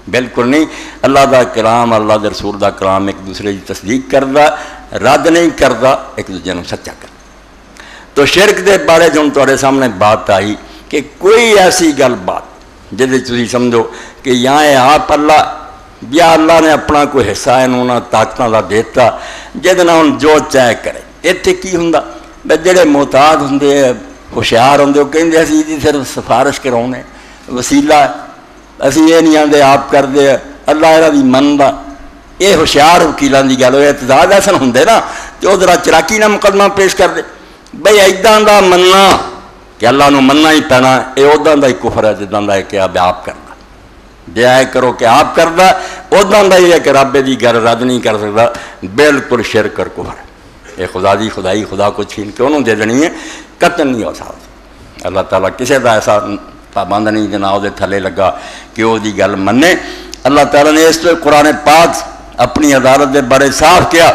बिल्कुल नहीं, अल्लाह का कलाम, अल्लाह के रसूल का कलाम एक दूसरे की तस्दीक करता रद्द नहीं करता एक दूजे सच्चा कर तो शिरक के बारे जो थोड़े सामने बात आई कि कोई ऐसी गल बात जिसे समझो कि या आप अल्लाह ਵਿਆਹ ਅੱਲਾ ਨੇ ਆਪਣਾ ਕੋਈ ਹਿੱਸਾ ਇਹਨੂੰ ਉਹਨਾਂ ਤਾਕਤਾਂ ਦਾ ਦਿੱਤਾ ਜਿਹਦੇ ਨਾਲ ਹੁਣ ਜੋ ਚਾਹ ਕਰੇ ਇੱਥੇ ਕੀ ਹੁੰਦਾ ਜਿਹੜੇ ਮੁਹਤਾਜ ਹੁੰਦੇ ਆ ਹੁਸ਼ਿਆਰ ਹੁੰਦੇ ਉਹ ਕਹਿੰਦੇ ਅਸੀਂ ਜੀ ਸਿਰਫ ਸਿਫਾਰਿਸ਼ ਕਰਾਉਨੇ ਵਸੀਲਾ ਅਸੀਂ ਇਹ ਨਹੀਂ ਆਂਦੇ ਆਪ ਕਰਦੇ ਆ ਅੱਲਾ ਇਹਦਾ ਵੀ ਮੰਨਦਾ ਇਹ ਹੁਸ਼ਿਆਰ ਵਕੀਲਾਂ ਦੀ ਗੱਲ ਹੋਏ ਇਤਜ਼ਾਦ ਐਸਨ ਹੁੰਦੇ ਨਾ ਤੇ ਉਹ ਜ਼ਰਾ ਚਲਾਕੀ ਨਾਲ ਮੁਕਦਮਾ ਪੇਸ਼ ਕਰਦੇ ਬਈ ਐਦਾਂ ਦਾ ਮੰਨਣਾ ਕਿ ਅੱਲਾ ਨੂੰ ਮੰਨਣਾ ਹੀ ਪੈਣਾ ਇਹ ਉਦਾਂ ਦਾ ਹੀ ਕੁਫਰ ਹੈ ਜਿੱਦਾਂ ਦਾ ਕਿ ਆਪ ਕਰਦੇ दया करो कि आप कर उदा का ही है कि रब की गल रद्द नहीं कर सकता बिल्कुल शिर कर कुहर। ये खुदा की खुदाई, खुदा को छीन के उन्होंने दे देनी है। कतल नहीं हो सकता अल्लाह तला किसी का ऐसा पाबंद नहीं जना वो थले लगा कि वही गल मने अल्लाह तला ने इस कुरान पाक अपनी अदालत के बारे साफ़ किया।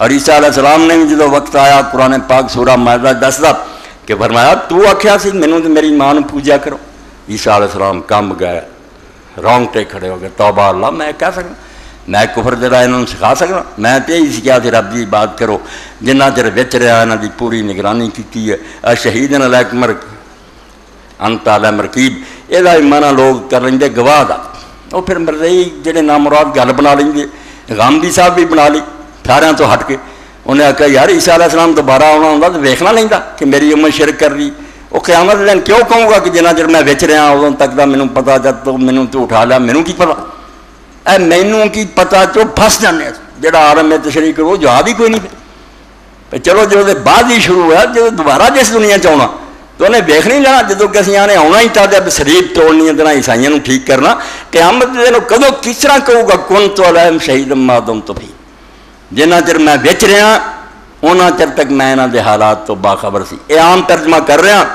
और ईसा सलाम ने भी जो वक्त आया, कुरान पाक सूरा मैदा दसदा कि फरमाया, तू आख्या मैनू तो मेरी माँ पूजा करो। ईसा सलाम कम गया। रोंगटे खड़े हो गए तोबा अल्लाह, मैं कह सकता मैं कुफर जरा इन्होंने सिखा सकना? मैं तो यही सिखाया कि रब जी बात करो। जिन्ना चर बिच रहा, इन्हों की पूरी निगरानी की है। अ शहीद अलैकमर अंत आल मरकीब। यदा भी मना लोग कर लेंगे गवाह का और फिर मरदई जोड़े नामुराद गल बना लेंगे गांधी साहब भी बना ली सारे तो हट के। उन्हें आख्या यार ईसा आसलाम दोबारा आना होंगे तो वेखना लेंदा कि मेरी उम्र शिरक कर रही। ਤਾਂ ਵੇਖਣਾ ਲੈਂਦਾ ਕਿ ਮੇਰੀ ਉਮਰ ਸ਼ਿਰਕ ਕਰ ਰਹੀ ਉਹ ਕਿਆਮਤ ਦੇ ਦਿਨ ਕਿਉਂ ਕਹੂੰਗਾ ਕਿ ਜਿੰਨਾ ਚਿਰ ਮੈਂ ਵਿੱਚ ਰਿਹਾ ਉਦੋਂ ਤੱਕ ਦਾ ਮੈਨੂੰ ਪਤਾ ਜਦ ਤੋਂ ਮੈਨੂੰ ਤੂੰ ਉਠਾ ਲਿਆ ਮੈਨੂੰ ਕੀ ਪਤਾ ਇਹ ਮੈਨੂੰ ਕੀ ਪਤਾ ਚੋ ਫਸ ਜਾਂਦੇ ਹਾਂ। ਜਿਹੜਾ ਆਲਮ ਹੈ ਤਸ਼ਰੀਕ ਉਹ ਜਵਾਬ ਹੀ ਕੋਈ ਨਹੀਂ ਫਿਰ ਤੇ ਚਲੋ ਜਦੋਂ ਦੇ ਬਾਅਦ ਹੀ ਸ਼ੁਰੂ ਹੋਇਆ ਜਦੋਂ ਦੁਬਾਰਾ ਜਿਸ ਦੁਨੀਆ ਚ ਆਉਣਾ ਤਾਂ ਉਹਨੇ ਵੇਖ ਨਹੀਂ ਲੈਣਾ ਜਦੋਂ ਕਿ ਅਸੀਂ ਆਨੇ ਆਉਣਾ ਹੀ ਤਾਂ ਜਦ ਸਰੀਰ ਤੋੜਨੀ ਹੈ ਤਾਂ ਈਸਾਈਆਂ ਨੂੰ ਠੀਕ ਕਰਨਾ ਕਿਆਮਤ ਦੇ ਦਿਨ ਕਦੋਂ ਕਿਸ ਤਰ੍ਹਾਂ ਕਹੂਗਾ ਕੁਨ ਤੋਂ ਅਲਹਿਮ ਸ਼ਹੀਦ ਮਾਦਮ ਤੋਂ ਵੀ ਜਿੰਨਾ ਚਿਰ ਮੈਂ ਵਿੱਚ ਰਿਹਾ ਉਹਨਾਂ ਚਿਰ ਤੱਕ ਮੈਂ ਇਹਨਾਂ ਦੇ ਹਾਲਾਤ ਤੋਂ ਬਾਖਬਰ ਸੀ ਇਹ ਆਮ ਤਰਜਮਾ ਕਰ ਰਿਹਾ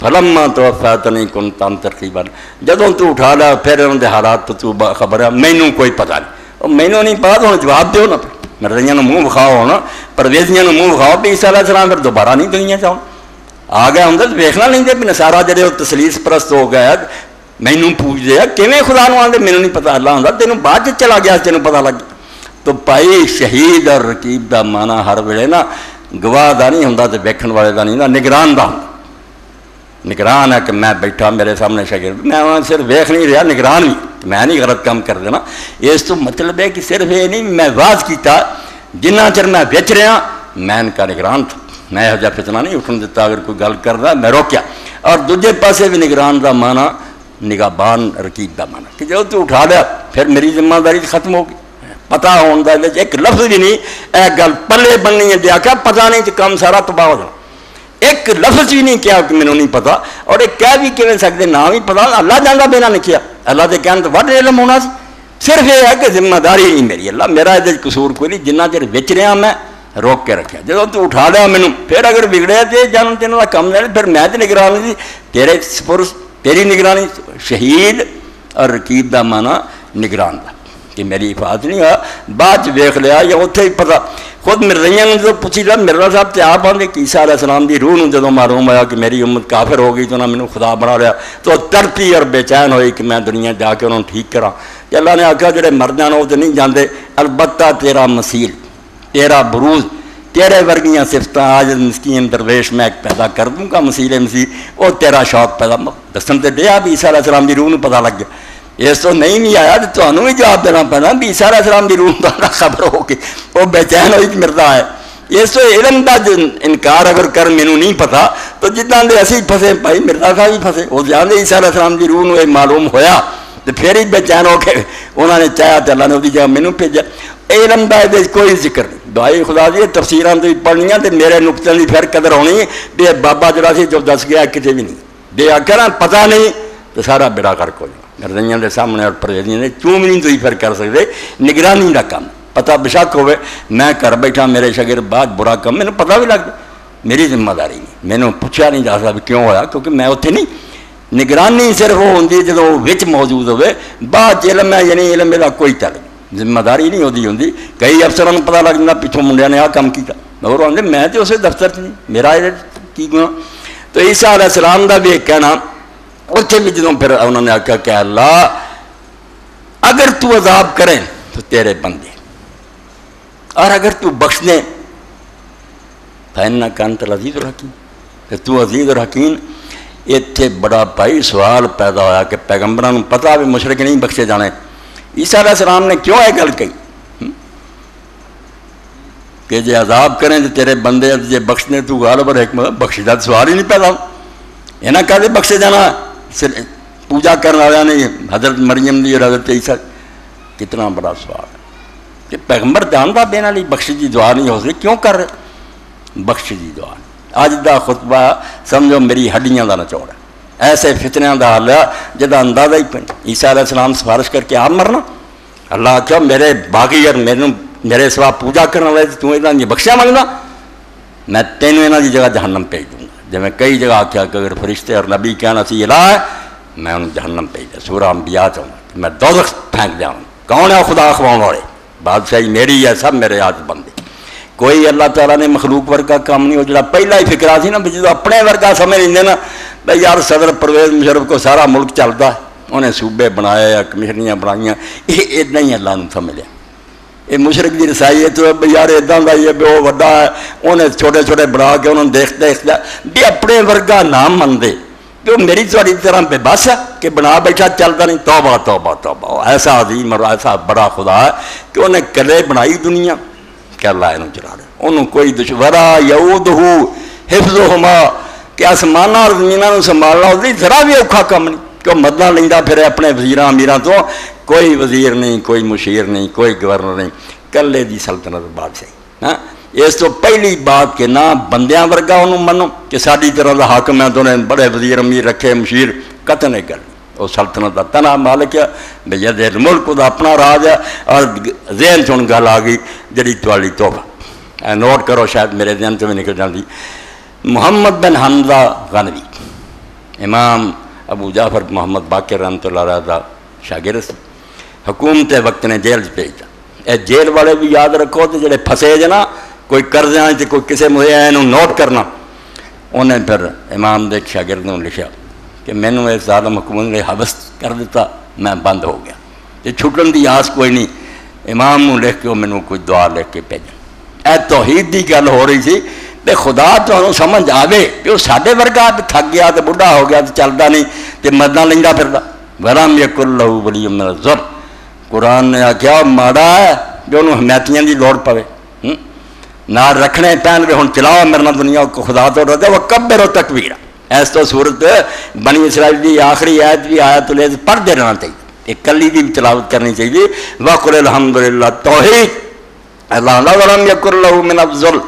फलम तो अफा तनी कुन तम तरकीबन जदों तू उठा ला, फिर उन्होंने हालात तो तू खबर है। मैनू कोई पता नहीं। और मैनू नहीं पता तो जवाब दो ना मरदियाँ मूँह विखाओ होना परवेजियाँ मूँह विखाओ, भी इस वाला सलाम फिर दोबारा नहीं दुनिया चाहो आ गया होंगे वेखना नहीं दे भी नसारा तसलीस परस्त हो गया, मैनू पूछते हैं किमें खुदा ना आते मैनू नहीं पता, अल्लाह होंगे तेन बाद चला गया, तेन पता लग गया तो भाई, शहीद और रकीब का माना हर वे ना, गवाह का नहीं होंगे तो वेखण वाले का नहीं ना निगरान का होंगे निगरान है कि मैं बैठा, मेरे सामने शगिर मैं वहाँ सिर्फ़ देख नहीं रहा, निगरान भी तो मैं नहीं गलत काम कर देना। इस तो मतलब है कि सिर्फ़ ये नहीं, मैं वाज किया जिन्ना चर मैं बेच रहा, मैं इनका निगरान था। मैं यह जहाँ फितना नहीं उठन दिता, अगर कोई गल करता मैं रोकया। और दूजे पास भी निगरान का माना, निगाबान रकीब का माना। कि जो तू उठा लिया फिर मेरी ज़िम्मेदारी तो खत्म हो गई। पता होने एक लफ्ज़ भी नहीं यह गल पले बननी है। दिया क्या पता नहीं कम काम सारा तबाह हो ਇੱਕ ਲਫ਼ਜ਼ ਵੀ ਨਹੀਂ ਕਿਹਾ ਕਿ ਮੈਨੂੰ ਨਹੀਂ ਪਤਾ ਔਰ ਇਹ ਕਹਿ ਵੀ ਕਿਵੇਂ ਸਕਦੇ ਨਾ ਵੀ ਪਤਾ ਅੱਲਾ ਜਾਂਦਾ ਬਿਨਾ ਨਹੀਂ ਕਿਹਾ ਅੱਲਾ ਦੇ ਕਹਿਣ ਤੋਂ ਵੱਧ ਇਲਮ ਹੋਣਾ ਸੀ ਸਿਰਫ ਇਹ ਹੈ ਕਿ ਜ਼ਿੰਮੇਵਾਰੀ ਨਹੀਂ ਮੇਰੀ ਅੱਲਾ ਮੇਰਾ ਇਹਦੇ 'ਚ ਕਸੂਰ ਕੋਈ ਨਹੀਂ ਜਿੰਨਾ ਚਿਰ ਵਿੱਚ ਰਿਹਾ ਮੈਂ ਰੋਕ ਕੇ ਰੱਖਿਆ ਜਦੋਂ ਤੂੰ ਉਠਾ ਲਿਆ ਮੈਨੂੰ ਫਿਰ ਅਗਰ ਵਿਗੜਿਆ ਤੇ ਜਨਮ ਤੈਨੂੰ ਦਾ ਕੰਮ ਲੈ ਫਿਰ ਮੈਂ ਤੇ ਨਿਗਰਾਨੀ ਸੀ ਤੇਰੇ ਸਪੁਰਸ਼ ਤੇਰੀ ਨਿਗਰਾਨੀ ਸ਼ਹੀਦ ਔਰ ਰਕੀਬ ਦਾ ਮਾਨਾ ਨਿਗਰਾਨ ਦਾ कि मेरी हिफाजत नहीं हुआ। बाद वेख लिया, या उत्थे ही पता खुद मिल रही हैं तो पुछी था साहब ते आप आने कि ईसा सलाम की रूह में जो मारूम होया कि मेरी उम्मत काफिर हो गई तो उन्हें मैंने खुदा बना लिया। तो तरती और बेचैन हो कि मैं दुनिया जाके उन्होंने ठीक करा। कि अल्लाह ने आख्या जो मरदा ना वो तो नहीं जाते अलबत्ता तेरा मसील तेरा बरूज, तेरे वर्गियाँ सिफत आज मस्कीन दरवेश मैं पैदा कर दूँगा मसीले मसीह। और तेरा शौक पैदा दसन तो दिया भी ईसा सलाम की रूह में पता लग गया ਇਸ ਤੋਂ ਨਹੀਂ ਨਹੀਂ ਆਇਆ ਤੇ ਤੁਹਾਨੂੰ ਵੀ ਜਵਾਬ ਦੇਣਾ ਪੈਣਾ ਵੀ ਸਾਰਾ ਸਲਾਮ ਦੀ ਰੂਹ ਦਾ ਖਬਰ ਹੋ ਕੇ ਉਹ ਬੇਚੈਨ ਹੋਈ ਮਿਰਦਾ ਹੈ ਇਸ ਤੋਂ ਇਲਮ ਦਾ ਇਨਕਾਰ ਅਗਰ ਕਰ ਮੈਨੂੰ ਨਹੀਂ ਪਤਾ ਤਾਂ ਜਿੱਦਾਂ ਦੇ ਅਸੀਂ ਫਸੇ ਭਾਈ ਮਿਰਦਾ ਸਾਹਿਬ ਵੀ ਫਸੇ ਉਹ ਜਾਣਦੇ ਸਾਰਾ ਸਲਾਮ ਦੀ ਰੂਹ ਨੂੰ ਇਹ ਮਾਲੂਮ ਹੋਇਆ ਤੇ ਫਿਰ ਹੀ ਬੇਚੈਨ ਹੋ ਕੇ ਉਹਨਾਂ ਨੇ ਚਾਹਿਆ ਤੇ ਅੱਲਾ ਨੇ ਉਹਦੀ ਜਗ੍ਹਾ ਮੈਨੂੰ ਭੇਜਿਆ ਇਲਮ ਦਾ ਇਹਦੇ ਕੋਈ ਜ਼ਿਕਰ ਨਹੀਂ ਦੁਆਏ ਖੁਦਾ ਦੀ ਤਫਸੀਰਾਂ ਤੇ ਪੜਨੀਆਂ ਤੇ ਮੇਰੇ ਨੁਕਤਿਆਂ ਦੀ ਫਿਰ ਕਦਰ ਹੋਣੀ ਤੇ ਬਾਬਾ ਜਿਹੜਾ ਸੀ ਜੋ ਦੱਸ ਗਿਆ ਕਿਤੇ ਵੀ ਨਹੀਂ ਦੇ ਆ ਕਰਾਂ ਪਤਾ ਨਹੀਂ ਤੇ ਸਾਰਾ ਬੇੜਾ ਕਰ ਕੋਈ रजिया के सामने उठ पर क्यों भी नहीं तो फिर कर सकते निगरानी का काम पता बेशक हो मैं घर बैठा मेरे शगिर बाद बुरा कम मैंने पता भी लगता मेरी ज़िम्मेदारी नहीं मैंने पूछा नहीं जा सकता क्यों होया क्योंकि मैं उत्थे नहीं निगरानी सिर्फ़ होंगी जो बिच मौजूद हो बाद इलम यानी इलम मेरा कोई तल ज़िम्मेदारी नहीं होती होंगी कई अफसरों को पता लग जाता पिछों मुंडिया ने आह काम किया और आते मैं तो उस दफ्तर च नहीं मेरा की गुना तो ईसा आलाम का भी एक कहना चली जो फिर उन्होंने आखा क्या अल्लाह, अगर तू अजाब करें तो तेरे बंदे। और अगर तू बख्श दे तो इन्ना कान तल अज़ीज़ और हकीम। तू अज़ीज़ और हकीम इतने बड़ा भाई सवाल पैदा होया कि पैगंबर पता भी मुशरक नहीं बख्शे जाने। ईसा सलाम ने क्यों यह गल कही? कि जे अजाब करें तो तेरे बंदे, जे बख्शने, तू गाल पर एक बख्शी का सवाल ही नहीं पैदा इन्हें कहते बख्शे जाना? है सिर्फ़ पूजा करने वाला ने हज़रत मरियम दी और हज़रत ईसा कितना बड़ा सवाल है। कि पैगंबर जानता देने वाली, बख्श जी दुआ नहीं हो सकती क्यों कर रहे? बख्श जी दुआ अज का खुतबा, समझो मेरी हड्डिया का नचौड़ है ऐसे फितरिया का हल है, जिदा अंदाज़ा ही ईसा सलाम सिफारिश करके आप मरना। अल्लाह क्यों मेरे बागी मैनू मेरे सिवा पूजा करने वाले तू इन बख्शा मंगना मैं तेनों इन्हों की जगह जहनम भेज दूँगा। जब मैं कई जगह आख्या कि अगर फरिश्ते और नबी कहना सी ला है मैं उन्होंने जहनम भेज सूरा ब्याह चाहूँ मैं दो फेंक जाऊँ कौन है खुदा खवाने वाले? बादशाही मेरी है, सब मेरे हाथ बंदे। कोई अल्लाह तला ने मखलूक वर्गा काम नहीं हो जो पहला ही फिक्रा थी ना जो अपने वर्गा समझ लेंगे ना, भाई यार सदर परवेज मुशरफ को सारा मुल्क चलता उन्हें सूबे बनाए या बनाइया, ये इदा ही अल्लाह समझ लिया। ਇਹ ਇਦਾਂ ਹੀ ਅੱਲਾਹ ਨੂੰ ਸਮਝ ਲਿਆ ਇਹ ਮੁਸ਼ਰਕ ਦੀ ਰਸਾਈਅਤ ਹੈ ਵੀ ਯਾਰ ਇਦਾਂ ਦਾ ਹੀ ਹੈ ਵੀ ਉਹ ਵੱਡਾ ਹੈ ਉਹਨੇ ਛੋਟੇ ਛੋਟੇ ਬਣਾ ਕੇ ਉਹਨਾਂ ਨੂੰ ਦੇਖਦਾ ਦੇਖਦਾ ਵੀ ਆਪਣੇ ਵਰਗਾ ਨਾਮ ਮੰਨਦੇ ਕਿ ਉਹ ਮੇਰੀ ਤੁਹਾਡੀ ਤਰ੍ਹਾਂ ਬੇਬਸ ਹੈ ਕਿ ਬਣਾ ਬੈਠਾ ਚੱਲਦਾ ਨਹੀਂ ਤੌਬਾ ਤੌਬਾ ਤੌਬਾ ਉਹ ਐਸਾ ਅਜ਼ੀਮ ਔਰ ਐਸਾ ਬੜਾ ਖੁਦਾ ਹੈ ਕਿ ਉਹਨੇ ਕਦੇ ਬਣਾਈ ਦੁਨੀਆ ਕਿ ਅੱਲਾ ਇਹਨੂੰ ਚਲਾ ਰਿਹਾ ਉਹਨੂੰ ਕੋਈ ਦੁਸ਼ਵਰਾ ਯਊਦਹੂ ਹਿਫਜ਼ੁਹੁਮਾ ਕਿ ਅਸਮਾਨਾਂ ਔਰ ਜ਼ਮੀਨਾਂ ਨੂੰ ਸੰਭਾਲਣਾ ਉਹਦੀ ਜ਼ਰਾ ਵੀ ਔਖਾ ਕੰਮ ਨਹੀਂ ਕਿ ਉਹ ਮਦਦਾਂ ਲੈਂਦਾ ਫਿਰ ਆਪਣੇ ਵਜ਼ੀਰਾਂ कोई वज़ीर नहीं, कोई मुशीर नहीं, कोई गवर्नर नहीं। कल की सल्तनत बादशाह, है? हाँ? इस तो पहली बात के ना बंद वर्गा उन्होंने मनो कि साड़ी तरह का हक मैं तो उन्हें बड़े वज़ीर, अमीर रखे, मुशीर कतन एक गल वो सल्तनत का तना मालिक है, भैया दे मुल्क अपना राज है, और जेन चुन गल आ गई जी तुली तो नोट करो, शायद मेरे जेन से भी निकल जाती मुहम्मद बिन हमदा गनवी, इमाम अबू जाफ़र मुहम्मद बाकिर रहमत लाला का ਹਕੂਮਤ ਵਕਤ ਨੇ ਜੇਲ੍ਹ 'ਚ ਭੇਜਤਾ ਇਹ ਜੇਲ੍ਹ ਵਾਲੇ ਵੀ ਯਾਦ ਰੱਖੋ ਤੇ ਜਿਹੜੇ ਫਸੇ ਜੇ ਨਾ ਕੋਈ ਕਰਜ਼ਿਆਂ 'ਚ ਕੋਈ ਕਿਸੇ ਮੁਹੱਈਆ ਇਹਨੂੰ ਨੋਟ ਕਰਨਾ ਉਹਨੇ ਫਿਰ ਇਮਾਮ ਦੇ ਇੱਕ ਸ਼ਾਗਿਰਦ ਨੂੰ ਲਿਖਿਆ ਕਿ ਮੈਨੂੰ ਇਹ ਜ਼ਾਲਮ ਹਕੂਮਤ ਨੇ ਹਵਸ ਕਰ ਦਿੱਤਾ ਮੈਂ ਬੰਦ ਹੋ ਗਿਆ ਤੇ ਛੁੱਟਣ ਦੀ ਆਸ ਕੋਈ ਨਹੀਂ ਇਮਾਮ ਨੂੰ ਲਿਖ ਕੇ ਉਹ ਮੈਨੂੰ ਕੋਈ ਦੁਆ ਲਿਖ ਕੇ ਭੇਜਣ ਇਹ ਤੌਹੀਦ ਦੀ ਗੱਲ ਹੋ ਰਹੀ ਸੀ ਤੇ ਖੁਦਾ ਤੁਹਾਨੂੰ ਸਮਝ ਆਵੇ ਕਿ ਉਹ ਸਾਡੇ ਵਰਗਾ ਵੀ ਥੱਕ ਗਿਆ ਤੇ ਬੁੱਢਾ ਹੋ ਗਿਆ ਤੇ ਚੱਲਦਾ ਨਹੀਂ ਤੇ ਮਦਦਾਂ ਲੈਂਦਾ ਫਿਰਦਾ ਵਰਮ ਯਕੁਲ ਲਹੂ ਬਲੀ ਮਿਨ ਜ਼ੁਰ कुरान ने आख्या, माड़ा है जो हमायतियों की लड़ पवे। ना रखने पैन के हूँ चलाओ, मेरे ना दुनिया खुदा तो रहते वो कब्बे रो तकबीर इस तो सूरत बनी इसराइल की आखिरी आयत भी आया तो पढ़ते रहना चाहिए। एक कल की भी तलावत करनी चाहिए। वकुर अलहमदुल्ला तोही अल्लाम यकुरु मिन अफजुल।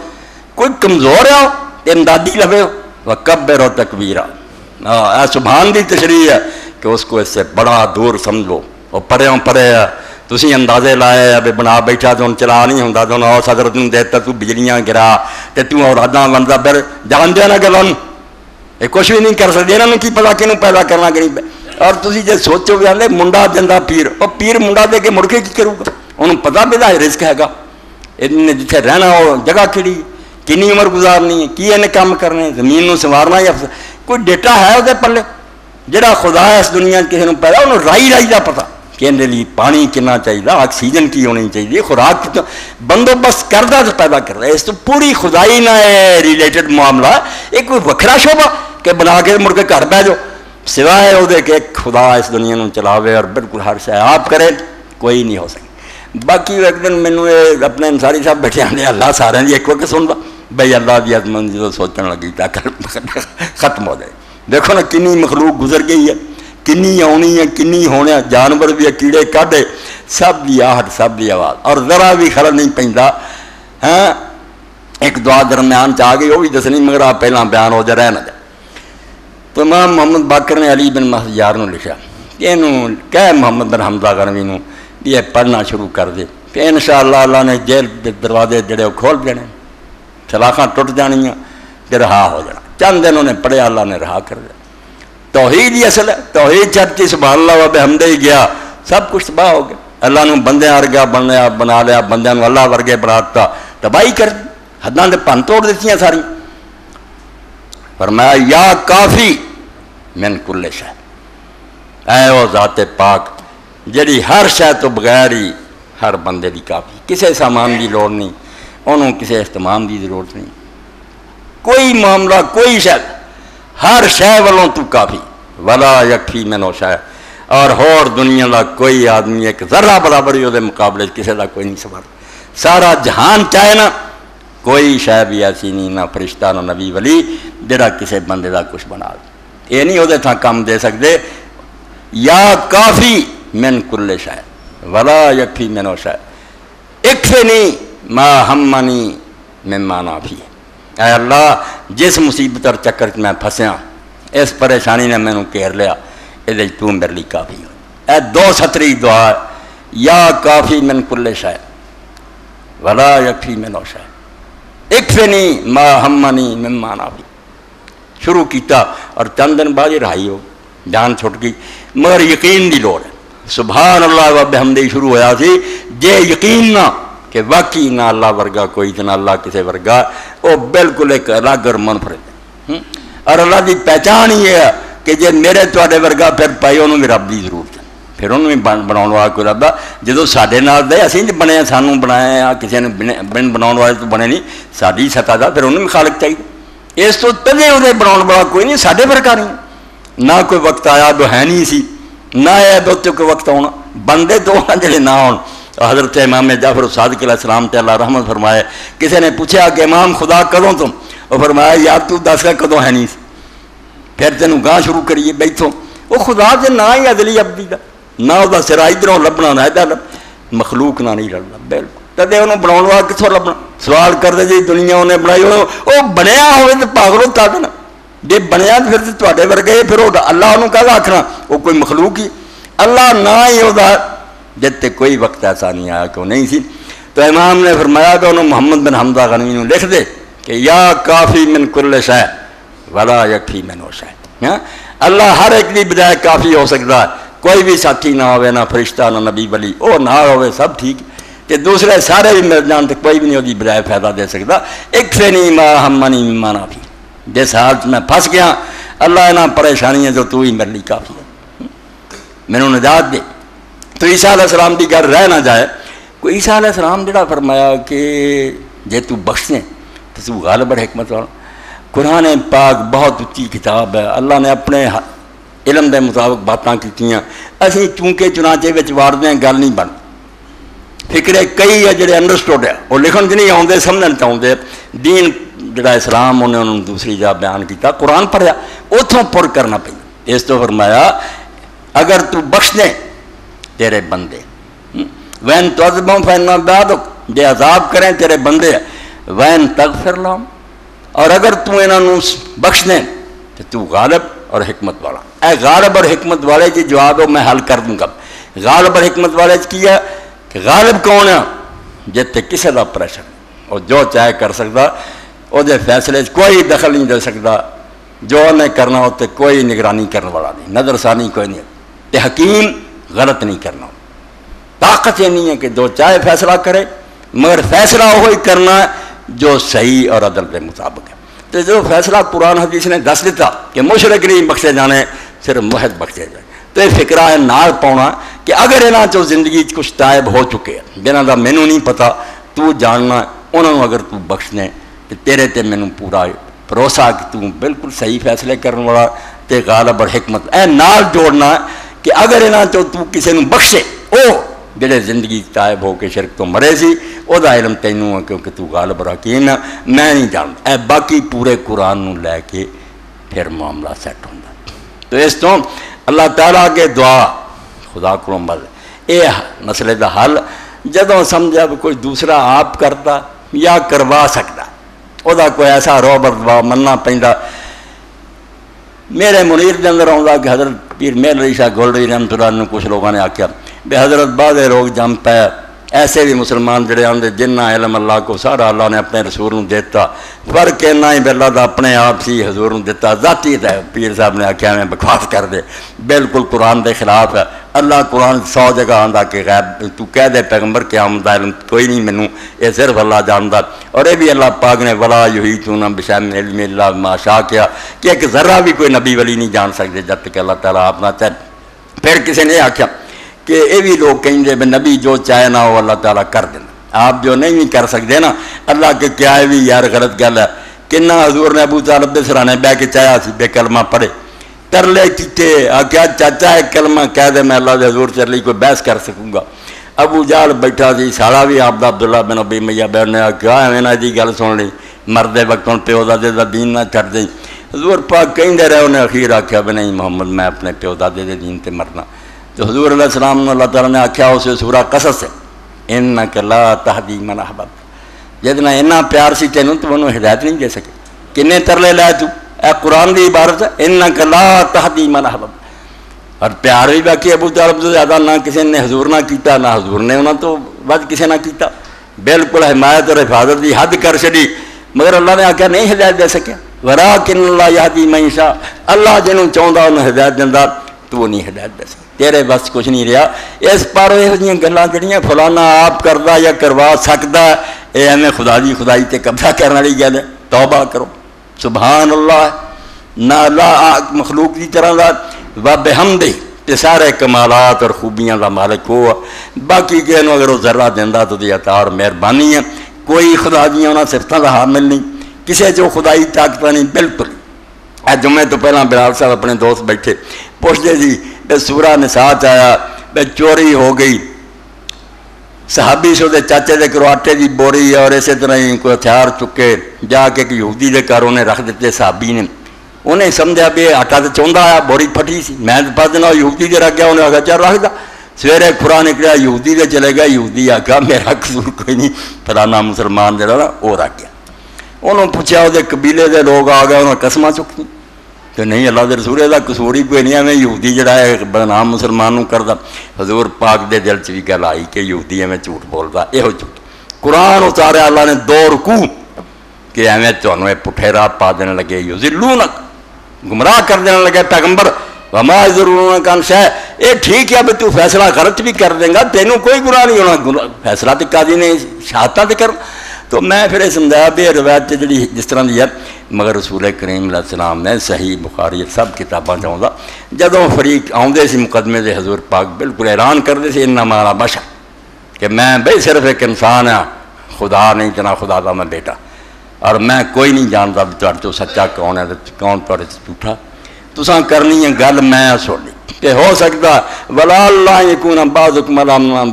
कोई कमज़ोर है इमदादी लवे हो। वह कब्बे रो तकबीर आ सुबह की तशरी है कि उसको इससे बड़ा दूर समझो। ਉਹ ਪੜਿਓ ਪੜਿਆ ਤੁਸੀਂ ਅੰਦਾਜ਼ੇ ਲਾਏ ਆ ਵੀ ਬਣਾ ਬੈਠਾ ਤੁਹਾਨੂੰ ਚਲਾ ਨਹੀਂ ਹੁੰਦਾ ਤੁਹਾਨੂੰ ਔਸ ਹਜ਼ਰਤ ਨੂੰ ਦੇਤਾ ਤੂੰ ਬਿਜਲੀਆਂ ਗਿਰਾ ਤੇ ਤੂੰ ਔਲਾਦਾਂ ਬਣਦਾ ਫਿਰ ਜਾਣਦੇ ਨਾ ਗੱਲਾਂ ਨੂੰ ਇਹ ਕੁਝ ਵੀ ਨਹੀਂ ਕਰ ਸਕਦੇ ਇਹਨਾਂ ਨੂੰ ਕੀ ਪਤਾ ਕਿਹਨੂੰ ਪੈਦਾ ਕਰਨਾ ਕਿ ਨਹੀਂ ਔਰ ਤੁਸੀਂ ਜੇ ਸੋਚੋ ਵੀ ਆਲੇ ਮੁੰਡਾ ਦਿੰਦਾ ਪੀਰ ਉਹ ਪੀਰ ਮੁੰਡਾ ਦੇ ਕੇ ਮੁੜ ਕੇ ਕੀ ਕਰੂਗਾ ਉਹਨੂੰ ਪਤਾ ਵੀ ਦਾ ਰਿਸਕ ਹੈਗਾ ਇਹਨੇ ਜਿੱਥੇ ਰਹਿਣਾ ਉਹ ਜਗ੍ਹਾ ਕਿਹੜੀ ਕਿੰਨੀ ਉਮਰ ਗੁਜ਼ਾਰਨੀ ਹੈ ਕੀ ਇਹਨੇ ਕੰਮ ਕਰਨੇ ਜ਼ਮੀਨ ਨੂੰ ਸੰਵਾਰਨਾ ਜਾਂ ਕੋਈ ਡੇਟਾ ਹੈ ਉਹਦੇ ਪੱਲੇ ਜਿਹੜਾ ਖੁਦਾ ਇਸ ਦੁਨੀਆ ਕਿਸੇ ਨੂੰ ਪੈਦਾ ਉਹਨੂੰ ਰਾਈ ਰਾਈ ਦਾ ਪਤਾ कहने लिए पानी किन्ना चाहिए, ऑक्सीजन की होनी चाहिए, खुराक की तो बंदोबस्त करता तो पैदा करदा इस तो पूरी खुदाई ना रिलेटेड मामला एक कोई वक्रा शोभा कि बना के मुड़ के घर बह जाओ सिवाय वो कि खुदा इस दुनिया में चलावे और बिल्कुल हर शायद आप करे, कोई नहीं हो सके बाकी एक दिन मैनू अपने अंसारी साहब बैठे आने अल्लाह सारे की एक वक्त सुनता बई अल्लाह की अजमन जो तो सोचने लगी खत्म हो जाए। देखो ना कि मखलूक गुजर गई है। किन्नी आनी है, किन्नी होने, जानवर भी कीड़े काटे, सब भी आहट, सब भी आवाज़। और ज़रा भी खरा नहीं पैदा, हैं? एक दुआ दरम्यान च आ गई वह भी दसनी, मगर आप पहला बयान हो जा रह ना जाए। तो मैं मोहम्मद बाकर ने अली बिन महजार लिखा इनू कह मोहम्मद बिन हमदा गरवी भी यह पढ़ना शुरू कर दे इन शाला अल्लाह ने जेल दरवाजे जड़े वह खोल देने, सलाखा टुट जानियाँ, फिर रहा हो जाना। चंद दिन उन्हें पढ़िया अल्लाह ने रहा कर दिया। ਦਿੱਤਾ ਤੌਹੀਦ ਹੀ ਅਸਲ ਹੈ ਤੌਹੀਦ ਚਰਚੀ ਸੁਭਾਨ ਅੱਲਾਹ ਵਾ ਬਹਮਦੇ ਹੀ ਗਿਆ ਸਭ ਕੁਝ ਤਬਾਹ ਹੋ ਗਿਆ ਅੱਲਾ ਨੂੰ ਬੰਦਿਆਂ ਵਰਗਾ ਬਣਿਆ ਬਣਾ ਲਿਆ ਬੰਦਿਆਂ ਨੂੰ ਅੱਲਾ ਵਰਗੇ ਬਣਾਤਾ ਤਬਾਹੀ ਕਰ ਹੱਦਾਂ ਦੇ ਭੰਨ ਤੋੜ ਦਿੱਤੀਆਂ ਸਾਰੀ ਫਰਮਾਇਆ ਯਾ ਕਾਫੀ ਮਿਨ ਕੁੱਲ ਸ਼ੈ ਐ ਉਹ ਜ਼ਾਤ ਪਾਕ ਜਿਹੜੀ ਹਰ ਸ਼ੈ ਤੋਂ ਬਗੈਰ ਹੀ ਹਰ ਬੰਦੇ ਦੀ ਕਾਫੀ ਕਿਸੇ ਸਾਮਾਨ ਦੀ ਲੋੜ ਨਹੀਂ ਉਹਨੂੰ ਕਿਸੇ ਇਸਤਮਾਮ ਦੀ ਜ਼ਰੂਰਤ ਨਹੀਂ ਕੋਈ ਮਾਮਲਾ ਕੋਈ ਸ਼ੈ ਹਰ ਸ਼ੈ ਵੱਲੋਂ ਤੂੰ ਕਾਫੀ ਵਲਾ ਯਕਫੀ ਮੈਨੋ ਸ਼ੈ ਔਰ ਹੋਰ ਦੁਨੀਆ ਦਾ ਕੋਈ ਆਦਮੀ ਇੱਕ ਜ਼ਰਾ ਬਰਾਬਰ ਹੀ ਉਹਦੇ ਮੁਕਾਬਲੇ 'ਚ ਕਿਸੇ ਦਾ ਕੋਈ ਨਹੀਂ ਸਵਾਰ ਸਾਰਾ ਜਹਾਨ ਚਾਹੇ ਨਾ ਕੋਈ ਸ਼ੈ ਵੀ ਐਸੀ ਨਹੀਂ ਨਾ ਫਰਿਸ਼ਤਾ ਨਾ ਨਬੀ ਵਲੀ ਜਿਹੜਾ ਕਿਸੇ ਬੰਦੇ ਦਾ ਕੁਝ ਬਣਾ ਦੇ ਇਹ ਨਹੀਂ ਉਹਦੇ ਥਾਂ ਕੰਮ ਦੇ ਸਕਦੇ ਯਾ ਕਾਫੀ ਮਿਨ ਕੁੱਲ ਸ਼ੈ ਵਲਾ ਯਕਫੀ ਮੈਨੋ ਸ਼ੈ एक से नहीं माँ हम मनी मैं माना भी ऐ अल्लाह, जिस मुसीबत और चक्कर मैं फसया, इस परेशानी ने मैनू घेर लिया ये तू मेरे लिए काफ़ी हो ए दो सतरी दुआ, या काफ़ी मैन कुल्ले शायद वला यफी मैं नौ एक से नहीं माँ हम मनी मैं माना भी शुरू किया और चंद दिन बाद रहाई हो, जान छुट गई। मगर यकीन की लौड़ है। सुबहान अल्लाह वब हमदे शुरू होया जे यकीन ना कि वाकई ना अल्लाह वर्गा कोई तो ना अल्लाह किसी वर्गा वो बिल्कुल एक अलग और मनफरद और अल्लाह की पहचान ही है कि जे मेरे थोड़े वर्गा फिर पाई उन्होंने भी रब की ज़रूरत है फिर उन्होंने भी बन बनाने वाला कोई रब जो साढ़े दे, असं नहीं बने सानू बनाया किसी ने बिन बनाने वाले तो बने नहीं साड़ी सता का फिर उन्होंने भी खालक चाहिए। इस तो तदे वो बनाने वाला कोई नहीं, साढ़े वर्गा नहीं। ना कोई वक्त आया तो है नहीं सी ना है तो उत्ते कोई वक्त आना बंदे तो जे हो हज़रत इमाम जाफ़र सादक सलाम ते अल्लाह रहमत फरमाया किसी ने पूछा कि इमाम, खुदा कदों तुम? वो फरमाया, यार, तू दस कदों है नहीं। फिर तेन गां शुरू करिए, बैठो। वो खुदा से ना ही अदली अबदी का ना वह सिरा इधरों लभना ना इधर मखलूक ना नहीं लड़ना, बिल्कुल। कदे उन्होंने बनाने वाला कितों लभना सवाल करते जी, दुनिया उन्हें बनाई वो बनया हो तो पागलो तद ना जे बनया तो फिर वर्गे, फिर अल्लाह कहता आखना? वो कोई मखलूक ही। अल्लाह ना ही वह जिते कोई वक्त ऐसा नहीं आया क्यों नहीं सी। तो इमाम ने फरमाया कि उन्होंने मोहम्मद बिन हमदा गनवी लिख दे कि या काफ़ी मिन कुल शह वाला यकफी मैन हो? शह अल्लाह हर एक की बजाय काफ़ी हो सकता है। कोई भी साथी ना हो ना फरिश्ता, ना नबी बली वो ना हो सब ठीक। तो दूसरे सारे भी मिल जान कोई भी नहीं बजाय फ़ायदा दे सकता। एक से नहीं माँ हम मनी माना भी जिस हालत मैं फस गया, अल्लाह इन्हों परेशानियाँ जो तू ही मेरे लिए काफ़ी है। मैनू निजात दे। तो ईसा सलाम की गल रह ना जाए कोई ईसा सलाम जरा फरमाया कि जे तू बख्शे तो तू गालबर हिकमत वाला कुरान पाक बहुत उच्ची किताब है, अल्लाह ने अपने इलम के मुताबिक बातें की असी चूंके चुनाचे हैं गल नहीं बन। फिक्रे कई है जोड़े अंडरस्टूड है वो लिखन च नहीं आते समझन च आते दीन जरा इस्लाम, उन्हें उन्होंने दूसरी जगह बयान किया कुरान पढ़िया उतों पुर करना पे इस तो फरमाया, अगर तू बख्श दे तेरे बंदे। वैन तजबों फैना दाद जे अजाब करें तेरे बंदे। वैन तक फिर लाम और अगर तू इन्हों बख्श दें तो तू गालब और हिकमत वाला। ए गालब और हिकमत वाले जी जवाब मैं हल कर दूँगा। गालब और हिकमत वाले की है कि गालब कौन है जिते किसी का प्रेशर और जो चाहे कर सकता वो फैसले कोई दखल नहीं दे सकता जो उन्हें करना उत्ते कोई निगरानी करने वाला नहीं। नजरसानी कोई नहीं। हकीम गलत नहीं करना। ताकत ये नहीं है कि जो चाहे फैसला करे, मगर फैसला वही करना जो सही और अदल के मुताबिक है। तो जो फैसला कुरान हदीस ने दस दिता कि मुशरक नहीं बख्शे जाने, सिर्फ़ मुहद बख्शे जाए। तो यह फिक्रा है नाल पाना कि अगर इन्हों चो ज़िंदगी कुछ तायब हो चुके हैं, जिन्हों का मैनू नहीं पता, तू जानना उन्होंने अगर तू बख्शने तो तेरे ते मैनू पूरा भरोसा कि तू बिल्कुल सही फैसले करने वाला तो गालब और हिकमत। ए नाल जोड़ना कि अगर इन्हों चो तू किसी को बख्शे वो ਜਿਹੜੇ ਜ਼ਿੰਦਗੀ ਤਾਇਬ ਹੋ ਕੇ ਸ਼irਕ ਤੋਂ ਮਰੇ ਸੀ ਉਹਦਾ ਇਲਮ ਤੈਨੂੰ ਹੈ ਕਿਉਂਕਿ ਤੂੰ ਗਾਲਬ ਰਕੀਮ ਹੈ ਮੈਂ ਨਹੀਂ ਜਾਣਦਾ ਇਹ ਬਾਕੀ ਪੂਰੇ ਕੁਰਾਨ ਨੂੰ ਲੈ ਕੇ ਫਿਰ ਮਾਮਲਾ ਸੈੱਟ ਹੁੰਦਾ ਤੋ ਇਸ ਤੋਂ ਅੱਲਾਹ ਤਾਲਾ ਅੱਗੇ ਦੁਆ ਖੁਦਾ ਕੋਲੋਂ ਮਦ ਇਹ ਮਸਲੇ ਦਾ ਹੱਲ ਜਦੋਂ ਸਮਝਿਆ ਵੀ ਕੋਈ ਦੂਸਰਾ ਆਪ ਕਰਦਾ ਜਾਂ ਕਰਵਾ ਸਕਦਾ ਉਹਦਾ ਕੋਈ ਐਸਾ ਰੋਬਰ ਦਵਾ ਮੰਨਣਾ ਪੈਂਦਾ मेरे मुनीर के अंदर आऊँगा कि हजरत पीर मेहर अली शाह गोल्डी रहमतुल्लाह कुछ लोगों ने आख्या, बे हज़रत, बाद लोग जम पै ऐसे भी मुसलमान जड़े आते जिन्ना इलम अल्लाह को, सारा अल्लाह ने अपने रसूर में दिता। फ़र्क इन्ना ही बेला का अपने आप से हजूर में दिता। जाती है पीर साहब ने आख्या मैं बकवास कर दे। बिल्कुल कुरान के खिलाफ है। अल्लाह कुरान सौ जगह आंदा कि, गैब, तू कह दे पैगंबर क्या आमदा इलम, कोई नहीं मैनू। ये सिर्फ़ अल्लाह जानता और ये भी अल्लाह पाक ने, वला यही चूना बिशैम इल्ला माशा किया कि एक जरा भी कोई नबी वली नहीं जान सकते जब तक अल्लाह तला अपना चाहे फिर किसी ने आख्या कि ये भी लोग कहेंगे भाई नबी जो चाहे ना हो, अल्लाह ताला कर देना। आप जो नहीं भी कर सकते ना, अल्लाह के क्या है भी यार गलत गल है। किन्ना हजूर ने अबू तालब के सराने बह के सी, बेकलमा पढ़े। तरले किते आख्या चाचा एक कलमा कह दे, मैं अल्लाह के हजूर चल कोई बहस कर सकूँगा। अबू जाल बैठा सी सारा भी आपदा अब्दुल्ला बिन अबी मैया बैन ने आख्या एवं ना जी गल सुन ली? मरदे वक्त हूँ प्यो दादे का दीन ना छड़ दी हजूर पाक कहेंगे रहे, उन्हें अखीर आख्या भी नहीं, मोहम्मद, मैं अपने प्यो दादे के दीन से मरना। तो हजूर सलाम अल्लाह ताला ने आख्या, उस सूरा कसस है। इन्ना कला तहदी मन अहबब जद इन्ना प्यार से तेन तो मैं हिदायत नहीं दे सके। किन्ने तरले लै तू? ए कुरान की इबारत है। इन्ना कला तहदी मन अहबब और प्यार भी बाकी अबू तालब तो ज़्यादा ना किसी ने हजूर ना किया ना हजूर ने उन्होंने तो वह किसी ना किया बिल्कुल हिमायत और हिफाजत की हद कर छी मगर अल्लाह ने आख्या, नहीं हिदायत दे सकिया वरा किन्ला यादी मईशा अल्लाह जिन्हों चाहता उन्हें हिदायत दिता तू तो नहीं हिदायत दे सके। ਤੇਰੇ ਬਸ ਕੁਝ ਨਹੀਂ ਰਿਹਾ ਇਸ ਪਰ ਇਹੋ ਜਿਹੀਆਂ ਗੱਲਾਂ ਜਿਹੜੀਆਂ ਫਲਾਣਾ ਆਪ ਕਰਦਾ ਜਾਂ ਕਰਵਾ ਸਕਦਾ ਇਹ ਐਵੇਂ ਖੁਦਾ ਦੀ ਖੁਦਾਈ ਤੇ ਕਬਜ਼ਾ ਕਰਨ ਵਾਲੀ ਗੱਲ ਹੈ ਤੌਬਾ ਕਰੋ ਸੁਭਾਨ ਅੱਲਾਹ ਨਾ ਅੱਲਾ ਮਖਲੂਕ ਦੀ ਤਰ੍ਹਾਂ ਦਾ ਵ ਬਿਹਮਦੇ ਤੇ ਸਾਰੇ ਕਮਾਲਾਤ ਔਰ ਖੂਬੀਆਂ ਦਾ ਮਾਲਕ ਉਹ ਆ। ਬਾਕੀ ਕਿਸੇ ਨੂੰ ਅਗਰ ਉਹ ਜ਼ਰਾ ਦਿੰਦਾ ਤਾਂ ਉਹਦੀ ਅਤਾ ਔਰ ਮਿਹਰਬਾਨੀ ਹੈ ਕੋਈ ਖੁਦਾ ਦੀਆਂ ਉਹਨਾਂ ਸਿਫਤਾਂ ਦਾ ਹਾਮਿਲ ਨਹੀਂ ਕਿਸੇ 'ਚ ਉਹ ਖੁਦਾਈ ਤਾਕਤ ਨਹੀਂ ਬਿਲਕੁਲ ਅੱਜ ਜੁਮੇ ਤੋਂ ਪਹਿਲਾਂ ਬਿਲਾਲ ਸਾਹਿਬ ਆਪਣੇ ਦੋਸਤ ਬੈਠੇ ਪੁੱਛਦੇ ਜੀ सूरा निशा च आया भाई चोरी हो गई। सहाबी से चाचे के घरों आटे की बोरी और इस तरह ही कोई हथियार चुके, जाके एक यूदी के घर उन्हें रख दिते सहाबी ने। उन्हें समझा भी आटा तो चाहता है बोरी फटी सी। मैं तो पद ना यूदी के रख गया, उन्हें आखिया चल रखता सवेरे खुरा निकलिया यूदी के चले गया आ गया मेरा कसूर कोई नहीं, फलाना मुसलमान जरा ना वो रख गया। उन्होंने पूछा वो कबीले के लोग आ गए, उन्होंने कसम चुकी ਉਹਨਾਂ ਕਸਮਾਂ ਚੁੱਕੀ ਤੇ ਨਹੀਂ ਅੱਲਾ ਦੇ ਰਸੂਲ ਇਹਦਾ ਕਸੂਰ ਹੀ ਕੋਈ ਨਹੀਂ ਐਵੇਂ ਯਹੂਦੀ ਜਿਹੜਾ ਹੈ ਬਦਨਾਮ ਮੁਸਲਮਾਨ ਨੂੰ ਕਰਦਾ ਹਜ਼ੂਰ ਪਾਕ ਦੇ ਦਿਲ 'ਚ ਵੀ ਗੱਲ ਆਈ ਕਿ ਯਹੂਦੀ ਐਵੇਂ ਝੂਠ ਬੋਲਦਾ ਇਹੋ ਝੂਠ ਕੁਰਾਨ ਉਤਾਰਿਆ ਅੱਲਾ ਨੇ ਦੋ ਰਕੂ ਕਿ ਐਵੇਂ ਤੁਹਾਨੂੰ ਇਹ ਪੁੱਠੇ ਰਾਹ ਪਾ ਦੇਣ ਲੱਗੇ ਯੁਜ਼ਿਲੂਨਕ ਗੁੰਮਰਾਹ ਕਰ ਦੇਣ ਲੱਗੇ ਪੈਗੰਬਰ ਵਮਾ ਜ਼ਰੂਰਨ ਕੰਨ ਸ਼ੈ ਇਹ ਠੀਕ ਹੈ ਵੀ ਤੂੰ ਫੈਸਲਾ ਗਲਤ ਵੀ ਕਰ ਦੇਂਗਾ ਤੈਨੂੰ ਕੋਈ ਗੁਨਾਹ ਨਹੀਂ ਹੋਣਾ ਗੁਨਾਹ- ਫੈਸਲਾ ਤੇ ਕਾਦੀ ਨੇ ਸ਼ਹਾਦਤਾਂ ਤੇ ਕਰ तो मैं फिर समझाया भी रवायत जी जिस तरह की है, मगर रसूल करीम सलाम ने सही बुखारी सब किताबा चाहता जदों फरीक आते से मुकदमे से हजूर पाक, बिल्कुल हैरान करते इन्ना माड़ा बशा कि मैं भाई सिर्फ़ एक इंसान हाँ खुदा नहीं तना खुदा का मैं बेटा। और मैं कोई नहीं जानता भी थोड़े सच्चा कौन है कौन थोड़े झूठा। तुसा करनी है गल मैं सोनी तो हो सकता वला अल्लाह कूना बाद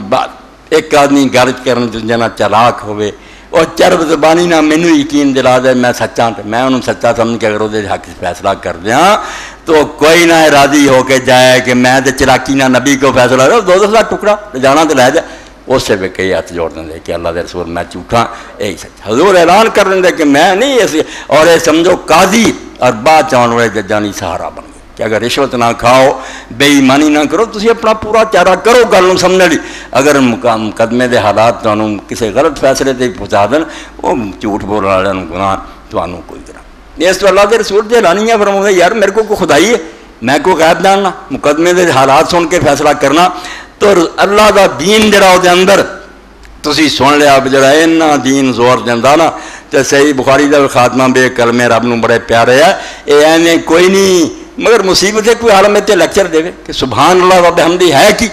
बाद। एक आदमी गल कर चलाक होवे ਬਾਦ ਇੱਕ ਆਦਮੀ ਗੱਲ ਕਰਨ ਦੂਜੇ ਨਾਲ ਚਲਾਕ ਹੋਵੇ ਉਹ ਚਰਬ ਜ਼ਬਾਨੀ ਨਾਲ ਮੈਨੂੰ ਯਕੀਨ ਦਿਲਾ ਦੇ ਮੈਂ ਸੱਚਾ ਤੇ ਮੈਂ ਉਹਨੂੰ ਸੱਚਾ ਸਮਝ ਕੇ ਅਗਰ ਉਹਦੇ ਹੱਕ 'ਚ ਫੈਸਲਾ ਕਰ ਦਿਆਂ तो कोई ना राजी होके जाए कि मैं तो चलाकी ना नबी को फैसला दो दो का टुकड़ा तो जाना तो लै जा उससे भी कई हथ जोड़ देंगे कि अल्लाह के रसूल मैं झूठा यही सच हजूर ऐलान कर देंगे कि मैं नहीं ऐसे और ये समझो काजी और बाद चाण वाले जजा नहीं सहारा बन गए कि अगर रिश्वत ना खाओ बेईमानी ना करो तुम अपना पूरा चारा करो गल समझने ली अगर मुका- मुकदमे के हालात ਤੁਹਾਨੂੰ ਕਿਸੇ ਗਲਤ ਫੈਸਲੇ ਤੇ ਪਹੁੰਚਾ ਦੇਣ ਉਹ ਝੂਠ ਬੋਲਣ ਵਾਲਿਆਂ ਨੂੰ ਗੁਨਾਹ ਤੁਹਾਨੂੰ ਕੋਈ ਗੁਨਾਹ ਇਸ ਤੋਂ ਅੱਲਾਹ ਦੇ ਰਸੂਲ ਦੇ ਲਾਨੀਆਂ ਫਰਮਾਉਂਦੇ ਯਾਰ ਮੇਰੇ ਕੋ ਕੋਈ ਖੁਦਾਈ ਹੈ ਮੈਂ ਕੋ ਗੈਬ ਜਾਣਨਾ ਮੁਕਦਮੇ ਦੇ ਹਾਲਾਤ ਸੁਣ ਕੇ ਫੈਸਲਾ ਕਰਨਾ ਤਾਂ ਅੱਲਾਹ ਦਾ ਦੀਨ ਜਿਹੜਾ ਉਹਦੇ ਅੰਦਰ ਤੁਸੀਂ ਸੁਣ ਲਿਆ ਵੀ ਜਿਹੜਾ ਇਹਨਾਂ ਦੀਨ ਜ਼ੋਰ ਦਿੰਦਾ ਨਾ ਤੇ ਸਹੀ ਬੁਖਾਰੀ ਦਾ ਵੀ ਖਾਤਮਾ ਬੇ ਕਲਮੇ ਰੱਬ ਨੂੰ ਬੜੇ ਪਿਆਰੇ ਆ ਇਹ ਐਵੇਂ ਕੋਈ ਨਹੀਂ मगर मुसीबत है, कोई आलम इतने लेक्चर देवे कि सुबहान अल्लाह रब हमदी है कि?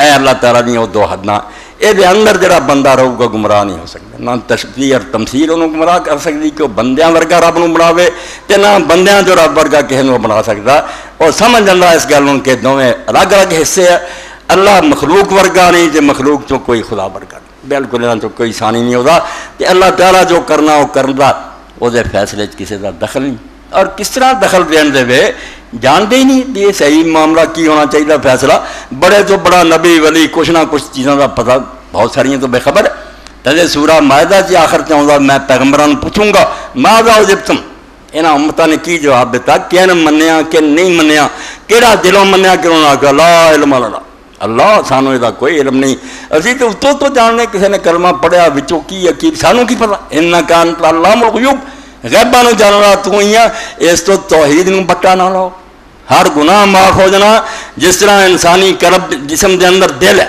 ए अल्लाह तारा दी दो हदना ये अंदर जरा बंदा रहूगा, गुमराह नहीं हो सकता ना तस्वीर और तमसील उन्होंने गुमराह कर सकती कि वह बंद वर्गा रब न बनावे तो ना बंद जो रब वर्गा किसी को बना सकता और समझ आता इस गल के दोवें अलग अलग हिस्से है। अल्लाह मखलूक वर्गा नहीं जो मखलूक चो कोई खुदा वर्गा नहीं। बिल्कुल इन्होंने कोई सानी नहीं होता तो अल्लाह तला जो करना वह करता वो फैसले किसी का दखल नहीं। और किस तरह दखल देन दे जानते ही नहीं भी ये सही मामला की होना चाहिए फैसला। बड़े तो बड़ा नबी वली, कुछ ना कुछ चीज़ों का पता, बहुत सारिया तो बेखबर। है कहते सूरा मायदा जी आखिर चाहता मैं पैगंबर पूछूँगा मादा जिप्तम इन्होंने उम्मता ने की जवाब दिता किन मनिया कि नहीं मनिया कि दिलों मनिया कि उन्होंने आखिया इलम ला अल्लाह सानू यदा कोई इलम नहीं। अभी तो उत्तों तो जानने किसी ने कलमा पढ़िया बिचों की है सानू की पता? इन्ना कान अल्लाह मुल्क युग गैबा जानना तू ही है इस तो तोहीद में बट्टा ना लाओ। हर गुनाह माफ़ हो जाना, जिस तरह इंसानी करब जिसम के अंदर दिल है,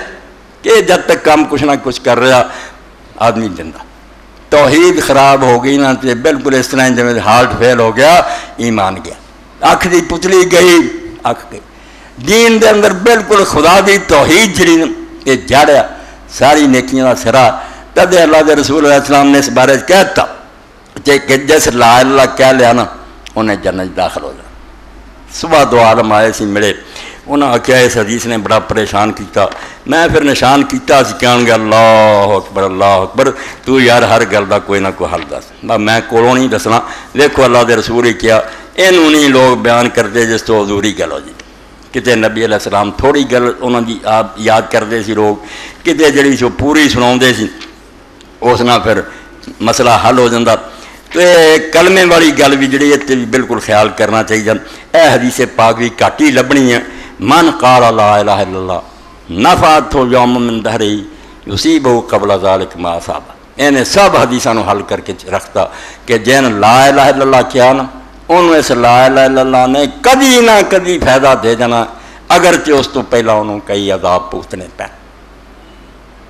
कि जब तक काम कुछ ना कुछ कर रहा, आदमी ज़िंदा। तोहीद खराब हो गई ना तो बिल्कुल इस तरह जमें हार्ट फेल हो गया, ईमान गया। अख की पुतली गई, अख गई। दीन के अंदर बिल्कुल खुदा की तोहीद जी ये जड़ है सारी नेकिया का सिरा। तद अल्लाह के रसूल इस्लाम ने इस बारे कहता जैसे ला ला कह लिया ना, उन्हें जन्नत दाखिल हो जा सुबह दो आलम आए मिले, उन्हें आख्या, इस हदीस ने बड़ा परेशान किया मैं फिर निशान किया कह अल्लाह अकबर अल्लाह अकबर, तू यार हर गल का कोई ना कोई हल दस। मैं कोलों नहीं दसना। देखो, अल्लाह के रसूल ही किया इनू नहीं लोग बयान करते जिस तो अधूरी गल हो जी। कितने नबी अलैहिस्सलाम थोड़ी गल उन्होंने आप याद करते लोग कितने जी पूरी सुना उस फिर मसला हल हो जाता ਕਿਤੇ ਜਿਹੜੀ ਸੀ ਉਹ ਪੂਰੀ ਸੁਣਾਉਂਦੇ ਸੀ ਉਸ ਨਾਲ ਫਿਰ ਮਸਲਾ ਹੱਲ ਹੋ ਜਾਂਦਾ ਤੇ ਕਲਮੇ ਵਾਲੀ ਗੱਲ ਵੀ ਜਿਹੜੀ ਇੱਥੇ ਵੀ ਬਿਲਕੁਲ ਖਿਆਲ ਕਰਨਾ ਚਾਹੀਦਾ ਇਹ ਹਦੀਸੇ ਪਾਕ ਵੀ ਘੱਟ ਹੀ ਲੱਭਣੀ ਹੈ ਮਨ ਕਾਲ ਲਾ ਇਲਾਹਾ ਇਲੱਲਾ ਨਫਾਤ ਤੋਂ ਯੌਮ ਮਿਨ ਦਹਰੀ ਯੁਸੀਬੁ ਕਬਲ ਜ਼ਾਲਿਕ ਮਾ ਸਾਬ ਇਹਨੇ ਸਭ ਹਦੀਸਾਂ ਨੂੰ ਹੱਲ ਕਰਕੇ ਰੱਖਤਾ ਕਿ ਜਿਨ ਲਾ ਇਲਾਹਾ ਇਲੱਲਾ ਕਿਹਾ ਨਾ ਉਹਨੂੰ ਇਸ ਲਾ ਇਲਾਹਾ ਇਲੱਲਾ ਨੇ ਕਦੀ ਨਾ ਕਦੀ ਫਾਇਦਾ ਦੇ ਜਾਣਾ ਅਗਰ ਕਿ ਉਸ ਤੋਂ ਪਹਿਲਾਂ ਉਹਨੂੰ ਕਈ ਅਜ਼ਾਬ ਭੁਗਤਣੇ ਪੈਣ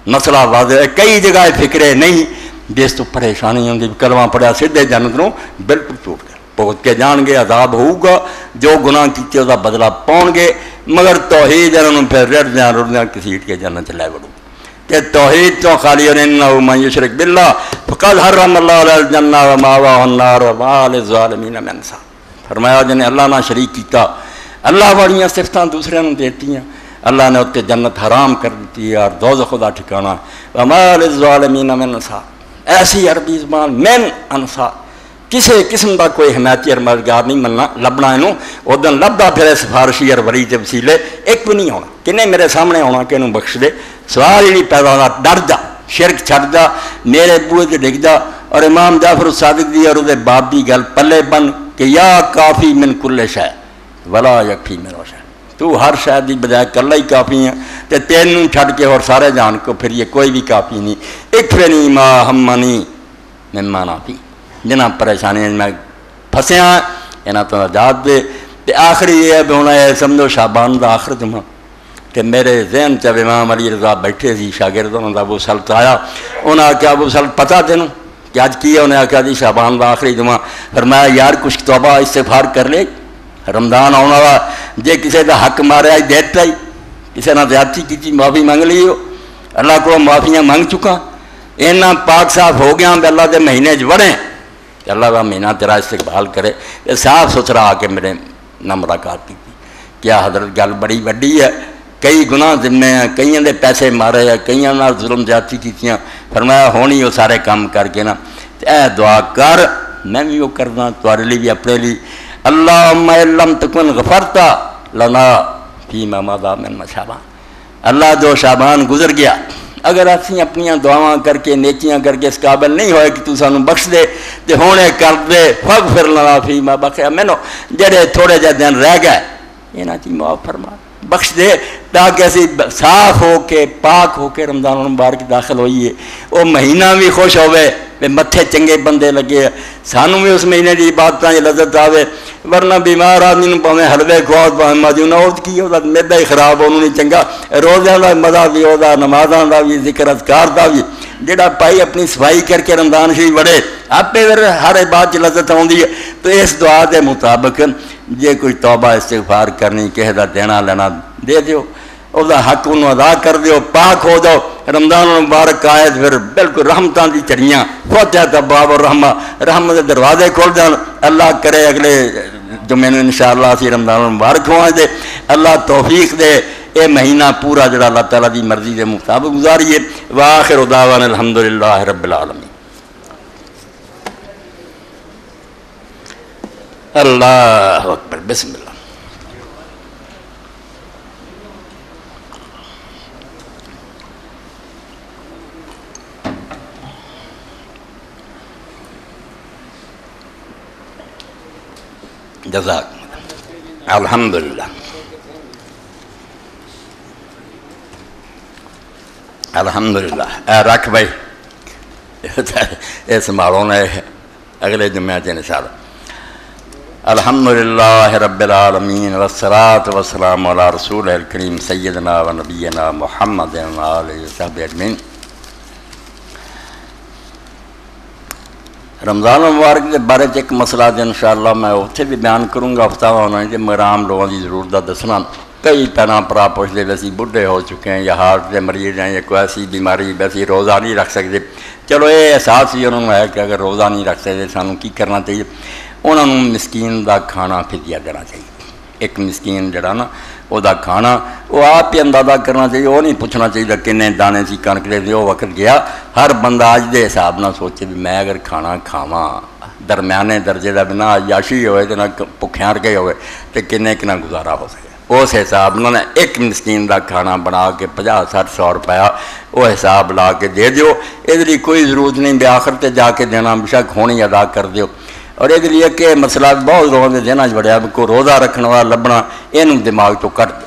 ਮਸਲਾ ਵਾਦ ਹੈ ਕਈ ਜਗ੍ਹਾ ਇਹ ਫਿਕਰੇ ਨਹੀਂ देश तो परेशानी होंगी, भी करवा पड़ा सीधे जनतरों बिल्कुल टूट गया। भुगत के जाएँगे आज़ाद होगा जो गुना किए वह बदला पागे मगर तोहही जन फिर रिड़द रुड़द्या घसीट के जन्म च लै बढ़ू के तोहहीद तो खाली और इन्ना मयू श्रिक बिल्ला फकल हर रम अल्लाह मावाहारीन मनसा फरमाया, जिन्हें अल्लाह ना शरीक किया अल्लाह वाली सिफत दूसरों देतीं अल्लाह ने उत्ते जन्नत हराम कर दी यार दो खुदा ठिकाणा अमाल इज़ वाल मीना मनसा ਐਸੀ ਅਰਬੀ ਜ਼ਬਾਨ ਮੈਨ ਅਨਸਾਰ ਕਿਸੇ ਕਿਸਮ ਦਾ ਕੋਈ ਹਮਾਇਤੀ ਮਦਦਗਾਰ ਨਹੀਂ ਮਿਲਣਾ ਲੱਭਣਾ ਇਹਨੂੰ ਉਦੋਂ ਲੱਭਦਾ ਫਿਰੇ ਸਿਫਾਰਸ਼ੀ ਅਰ ਵਲੀ ਦੇ ਵਸੀਲੇ ਇੱਕ ਵੀ ਨਹੀਂ ਆਉਣਾ ਕਿੰਨੇ ਮੇਰੇ ਸਾਹਮਣੇ ਆਉਣਾ ਕਿ ਇਹਨੂੰ ਬਖਸ਼ ਦੇ ਸਵਾਲ ਹੀ ਨਹੀਂ ਪੈਦਾ ਹੁੰਦਾ ਡਰਦਾ ਸ਼ਿਰਕ ਛੱਡਦਾ ਮੇਰੇ ਬੂਹੇ ਤੇ ਡਿੱਗਦਾ ਔਰ ਇਮਾਮ ਜਾਫਰ ਸਾਦਿਕ ਦੀ ਔਰ ਉਹਦੇ ਬਾਪ ਦੀ ਗੱਲ ਪੱਲੇ ਬਨ ਕਿ ਯਾ ਕਾਫੀ ਮਿਨ ਕੁੱਲੇ ਸ਼ੈ ਵਲਾ ਯਕਫੀ ਮਿਨ ਸ਼ੈ ਤੂੰ ਹਰ ਸ਼ੈ ਦੀ ਬਜਾਏ ਕੱਲਾ ਹੀ ਕਾਫੀ ਹੈ ਤੇ ਤੈਨੂੰ ਛੱਡ ਕੇ ਹੋਰ ਸਾਰੇ ਜਾਣ ਕੋ ਫਿਰ ਇਹ ਕੋਈ ਵੀ ਕਾਫੀ ਨਹੀਂ ਇੱਕ ਫਨੀ ਮਾ ਹਮਨੀ ਮਿਮਾ ਨਾਫੀ ਜਿਨ੍ਹਾਂ ਪਰੇਸ਼ਾਨੀਆਂ 'ਚ ਮੈਂ ਫਸਿਆ ਇਹਨਾਂ ਤੋਂ ਆਜ਼ਾਦ ਦੇ ਤੇ ਆਖਰੀ ਇਹ ਹੈ ਵੀ ਹੁਣ ਇਹ ਸਮਝੋ ਸ਼ਾਬਾਨ ਦਾ ਆਖਰ ਜਮਾ ਕਿ ਮੇਰੇ ਜ਼ਿਹਨ 'ਚ ਇਮਾਮ ਅਲੀ ਰਜ਼ਾ ਬੈਠੇ ਸੀ ਸ਼ਾਗਿਰਦ ਉਹਨਾਂ ਦਾ ਅਬੂ ਸਲਤ ਆਇਆ ਉਹਨਾਂ ਆਖਿਆ ਅਬੂ ਸਲਤ ਪਤਾ ਤੈਨੂੰ ਕਿ ਅੱਜ ਕੀ ਹੈ ਉਹਨੇ ਆਖਿਆ ਜੀ ਸ਼ਾਬਾਨ ਦਾ ਆਖਰੀ ਜਮਾ ਫਰਮਾਇਆ ਯਾਰ ਕੁਛ ਤੌਬਾ ਇਸਤਗਫਾਰ ਕਰ ਲੈ ਰਮਜ਼ਾਨ ਆਉਣ ਵਾਲਾ ਜੇ ਕਿਸੇ ਦਾ ਹੱਕ ਮਾਰਿਆ ਦੇ ਦਿੱਤਾ ਹੀ ਕਿਸੇ ਨਾਲ ਜ਼ਿਆਦਤੀ ਕੀਤੀ ਮਾਫੀ ਮੰਗ ਲਈ ਹੋ ਅੱਲਾਹ ਕੋਲੋਂ ਮਾਫੀਆਂ ਮੰਗ ਚੁੱਕਾ ਇੰਨਾ ਪਾਕ ਸਾਫ ਹੋ ਗਿਆ ਵੀ ਅੱਲਾਹ ਦੇ ਮਹੀਨੇ 'ਚ ਵੜੇ ਤੇ ਅੱਲਾਹ ਦਾ ਮਹੀਨਾ ਤੇਰਾ ਇਸਤਕਬਾਲ ਕਰੇ ਤੇ ਸਾਫ ਸੁਥਰਾ ਆ ਕੇ ਮੇਰੇ ਨਾਲ ਮੁਲਾਕਾਤ ਕੀਤੀ ਕਿਆ ਹਜ਼ਰਤ ਗੱਲ ਬੜੀ ਵੱਡੀ ਹੈ ਕਈ ਗੁਨਾਹ ਜ਼ਿੰਮੇ ਆ ਕਈਆਂ ਦੇ ਪੈਸੇ ਮਾਰੇ ਆ ਕਈਆਂ ਨਾਲ ਜ਼ੁਲਮ ਜ਼ਿਆਦਤੀ ਕੀਤੀਆਂ ਫਰਮਾਇਆ ਹੋਣੀ ਉਹ ਸਾਰੇ ਕੰਮ ਕਰਕੇ ਨਾ ਤੇ ਇਹ ਦੁਆ ਕਰ ਮੈਂ ਵੀ ਉਹ ਕਰਦਾ ਤੁਹਾਡੇ ਲਈ ਵੀ ਆਪਣੇ ਲਈ अल्लाम तकुन गफरता लना फ़ी ममादा शाबान अल्लाह जो शाबान गुजर गया अगर असं अपन दुआं करके नेकियाँ करके इस काबिल नहीं हो कि तू सू बख्श दे तो हूँ कर दे फग फिर लना फीमा बख्या मैनो जड़े थोड़े जहा दिन रह गए इन्हों की मुआफ फरमा ਦੇ ਤਾਂ ਕਿ ਅਸੀਂ ਸਾਫ਼ ਹੋ ਕੇ ਪਾਕ ਹੋ ਕੇ ਰਮਜ਼ਾਨ ਮੁਬਾਰਕ ਦਾਖਲ ਹੋਈਏ ਉਹ ਮਹੀਨਾ ਵੀ ਖੁਸ਼ ਹੋਵੇ ਵੀ ਮੱਥੇ ਚੰਗੇ ਬੰਦੇ ਲੱਗੇ ਸਾਨੂੰ ਵੀ ਉਸ ਮਹੀਨੇ ਦੀ ਇਬਾਦਤਾਂ 'ਚ ਲਜ਼ਤ ਆਵੇ ਵਰਨਾ ਬਿਮਾਰ ਆਦਮੀ ਨੂੰ ਭਾਵੇਂ ਹਲਵੇ ਖਵਾਓ ਭਾਵੇਂ ਮਾਜੂਨਾ ਉਹ ਕੀ ਉਹਦਾ ਮੈਦਾ ਹੀ ਖਰਾਬ ਉਹਨੂੰ ਨਹੀਂ ਚੰਗਾ ਰੋਜ਼ਿਆਂ ਦਾ ਮਜ਼ਾ ਵੀ ਉਹਦਾ ਨਮਾਜ਼ਾਂ ਦਾ ਵੀ ਜ਼ਿਕਰ ਅਜ਼ਕਾਰ ਦਾ ਵੀ ਜਿਹੜਾ ਭਾਈ ਆਪਣੀ ਸਫਾਈ ਕਰਕੇ ਰਮਜ਼ਾਨ ਸ਼ਰੀਫ ਵੜੇ ਆਪੇ ਫਿਰ ਹਰ ਇਬਾਦਤ 'ਚ ਲਜ਼ਤ ਆਉਂਦੀ ਹੈ ਤੇ ਇਸ ਦੁਆ ਦੇ ਮੁਤਾਬਕ जे कोई तौबा इस्तेफार करनी कि देना लेना, दे दो उसका हक उन्होंने अदा कर दौ पाक हो जाओ। रमदान मुबारक आए तो फिर बिल्कुल रहमत की चढ़िया पहुँचा तो बाबर रहम के दरवाजे खोल जाए अल्लाह करे अगले जुमे में इंशाला असं रमदान मुबारक हो दे। अल्लाह तौफीक दे। ये महीना पूरा जरा अल्लाह तला की मर्ज़ी के मुताबिक गुजारीए। वाह खिर उदावन अलहमदुल्ला रबिलम आलमीन अल्लाह अकबर बिस्मिल्लाह जजाक अल्हम्दुलिल्लाह अल्हम्दुलिल्लाह ए रख भाई ये संभालो ने अगले जुम्मे च इंशाल्लाह अल्हम्दुलिल्लाह रब्बिल आलमीन वस्सलात वस्सलाम अला रसूल करीम सैयदना व नबीना मुहम्मद वसहबिहि रमज़ान मुबारक के बारे च एक मसला जो इंशाअल्लाह मैं उत्थे भी बयान करूँगा। हफ़्ता होना कि मराम लोगों की ज़रूरत दसना। कई भैन भरा पुछते असं बुढ़े हो चुके हैं, या हार्ट के मरीज़ हैं, या कोई ऐसी बीमारी, वैसी रोज़ा नहीं रख सकते। चलो, ये एहसास ही उन्होंने है कि अगर रोज़ा नहीं रख सकते, सानू की करना चाहिए? ਉਹਨਾਂ ਨੂੰ ਮਸਕੀਨ ਦਾ ਖਾਣਾ ਫਿਦਿਆ ਦੇਣਾ ਚਾਹੀਦਾ ਇੱਕ ਮਸਕੀਨ ਜਿਹੜਾ ਨਾ ਉਹਦਾ ਖਾਣਾ ਉਹ ਆਪ ਹੀ ਅੰਦਾਜ਼ਾ ਕਰਨਾ ਚਾਹੀਦਾ ਉਹ ਨਹੀਂ ਪੁੱਛਣਾ ਚਾਹੀਦਾ ਕਿੰਨੇ ਦਾਣੇ ਸੀ ਕਣਕ ਦੇ ਉਹ ਵਕਤ ਗਿਆ ਹਰ ਬੰਦਾ ਅੱਜ ਦੇ ਹਿਸਾਬ ਨਾਲ ਸੋਚੇ ਵੀ ਮੈਂ ਅਗਰ ਖਾਣਾ ਖਾਵਾਂ ਦਰਮਿਆਨੇ ਦਰਜੇ ਦਾ ਬਿਨਾ ਯਾਸ਼ੀ ਹੋਵੇ ਤੇ ਨਾ ਭੁੱਖਿਆਂ ਰਕੇ ਹੋਵੇ ਤੇ ਕਿੰਨੇ ਕਿੰਨਾ ਗੁਜ਼ਾਰਾ ਹੋ ਸਕੇ ਉਸ ਹਿਸਾਬ ਨਾਲ ਇੱਕ ਮਸਕੀਨ ਦਾ ਖਾਣਾ ਬਣਾ ਕੇ 50 60 100 ਰੁਪਇਆ ਉਹ ਹਿਸਾਬ ਲਾ ਕੇ ਦੇ ਦਿਓ ਇਹਦੀ ਕੋਈ ਜ਼ਰੂਰਤ ਨਹੀਂ ਬਿਆਖਰ ਤੇ ਜਾ ਕੇ ਦੇਣਾ ਬਿਸ਼ੱਕ ਹੋਣੀ ਅਦਾ ਕਰ ਦਿਓ ਔਰ ਇਹਦੇ ਲਈ ਕਿ ਇਹ ਮਸਲਾ ਬਹੁਤ ਲੋਕਾਂ ਦੇ ਦਿਨਾਂ 'ਚ ਵੜਿਆ ਵੀ ਕੋਈ ਰੋਜ਼ਾ ਰੱਖਣ ਵਾਲਾ ਲੱਭਣਾ ਇਹਨੂੰ ਦਿਮਾਗ ਤੋਂ ਕੱਢ ਦਿਓ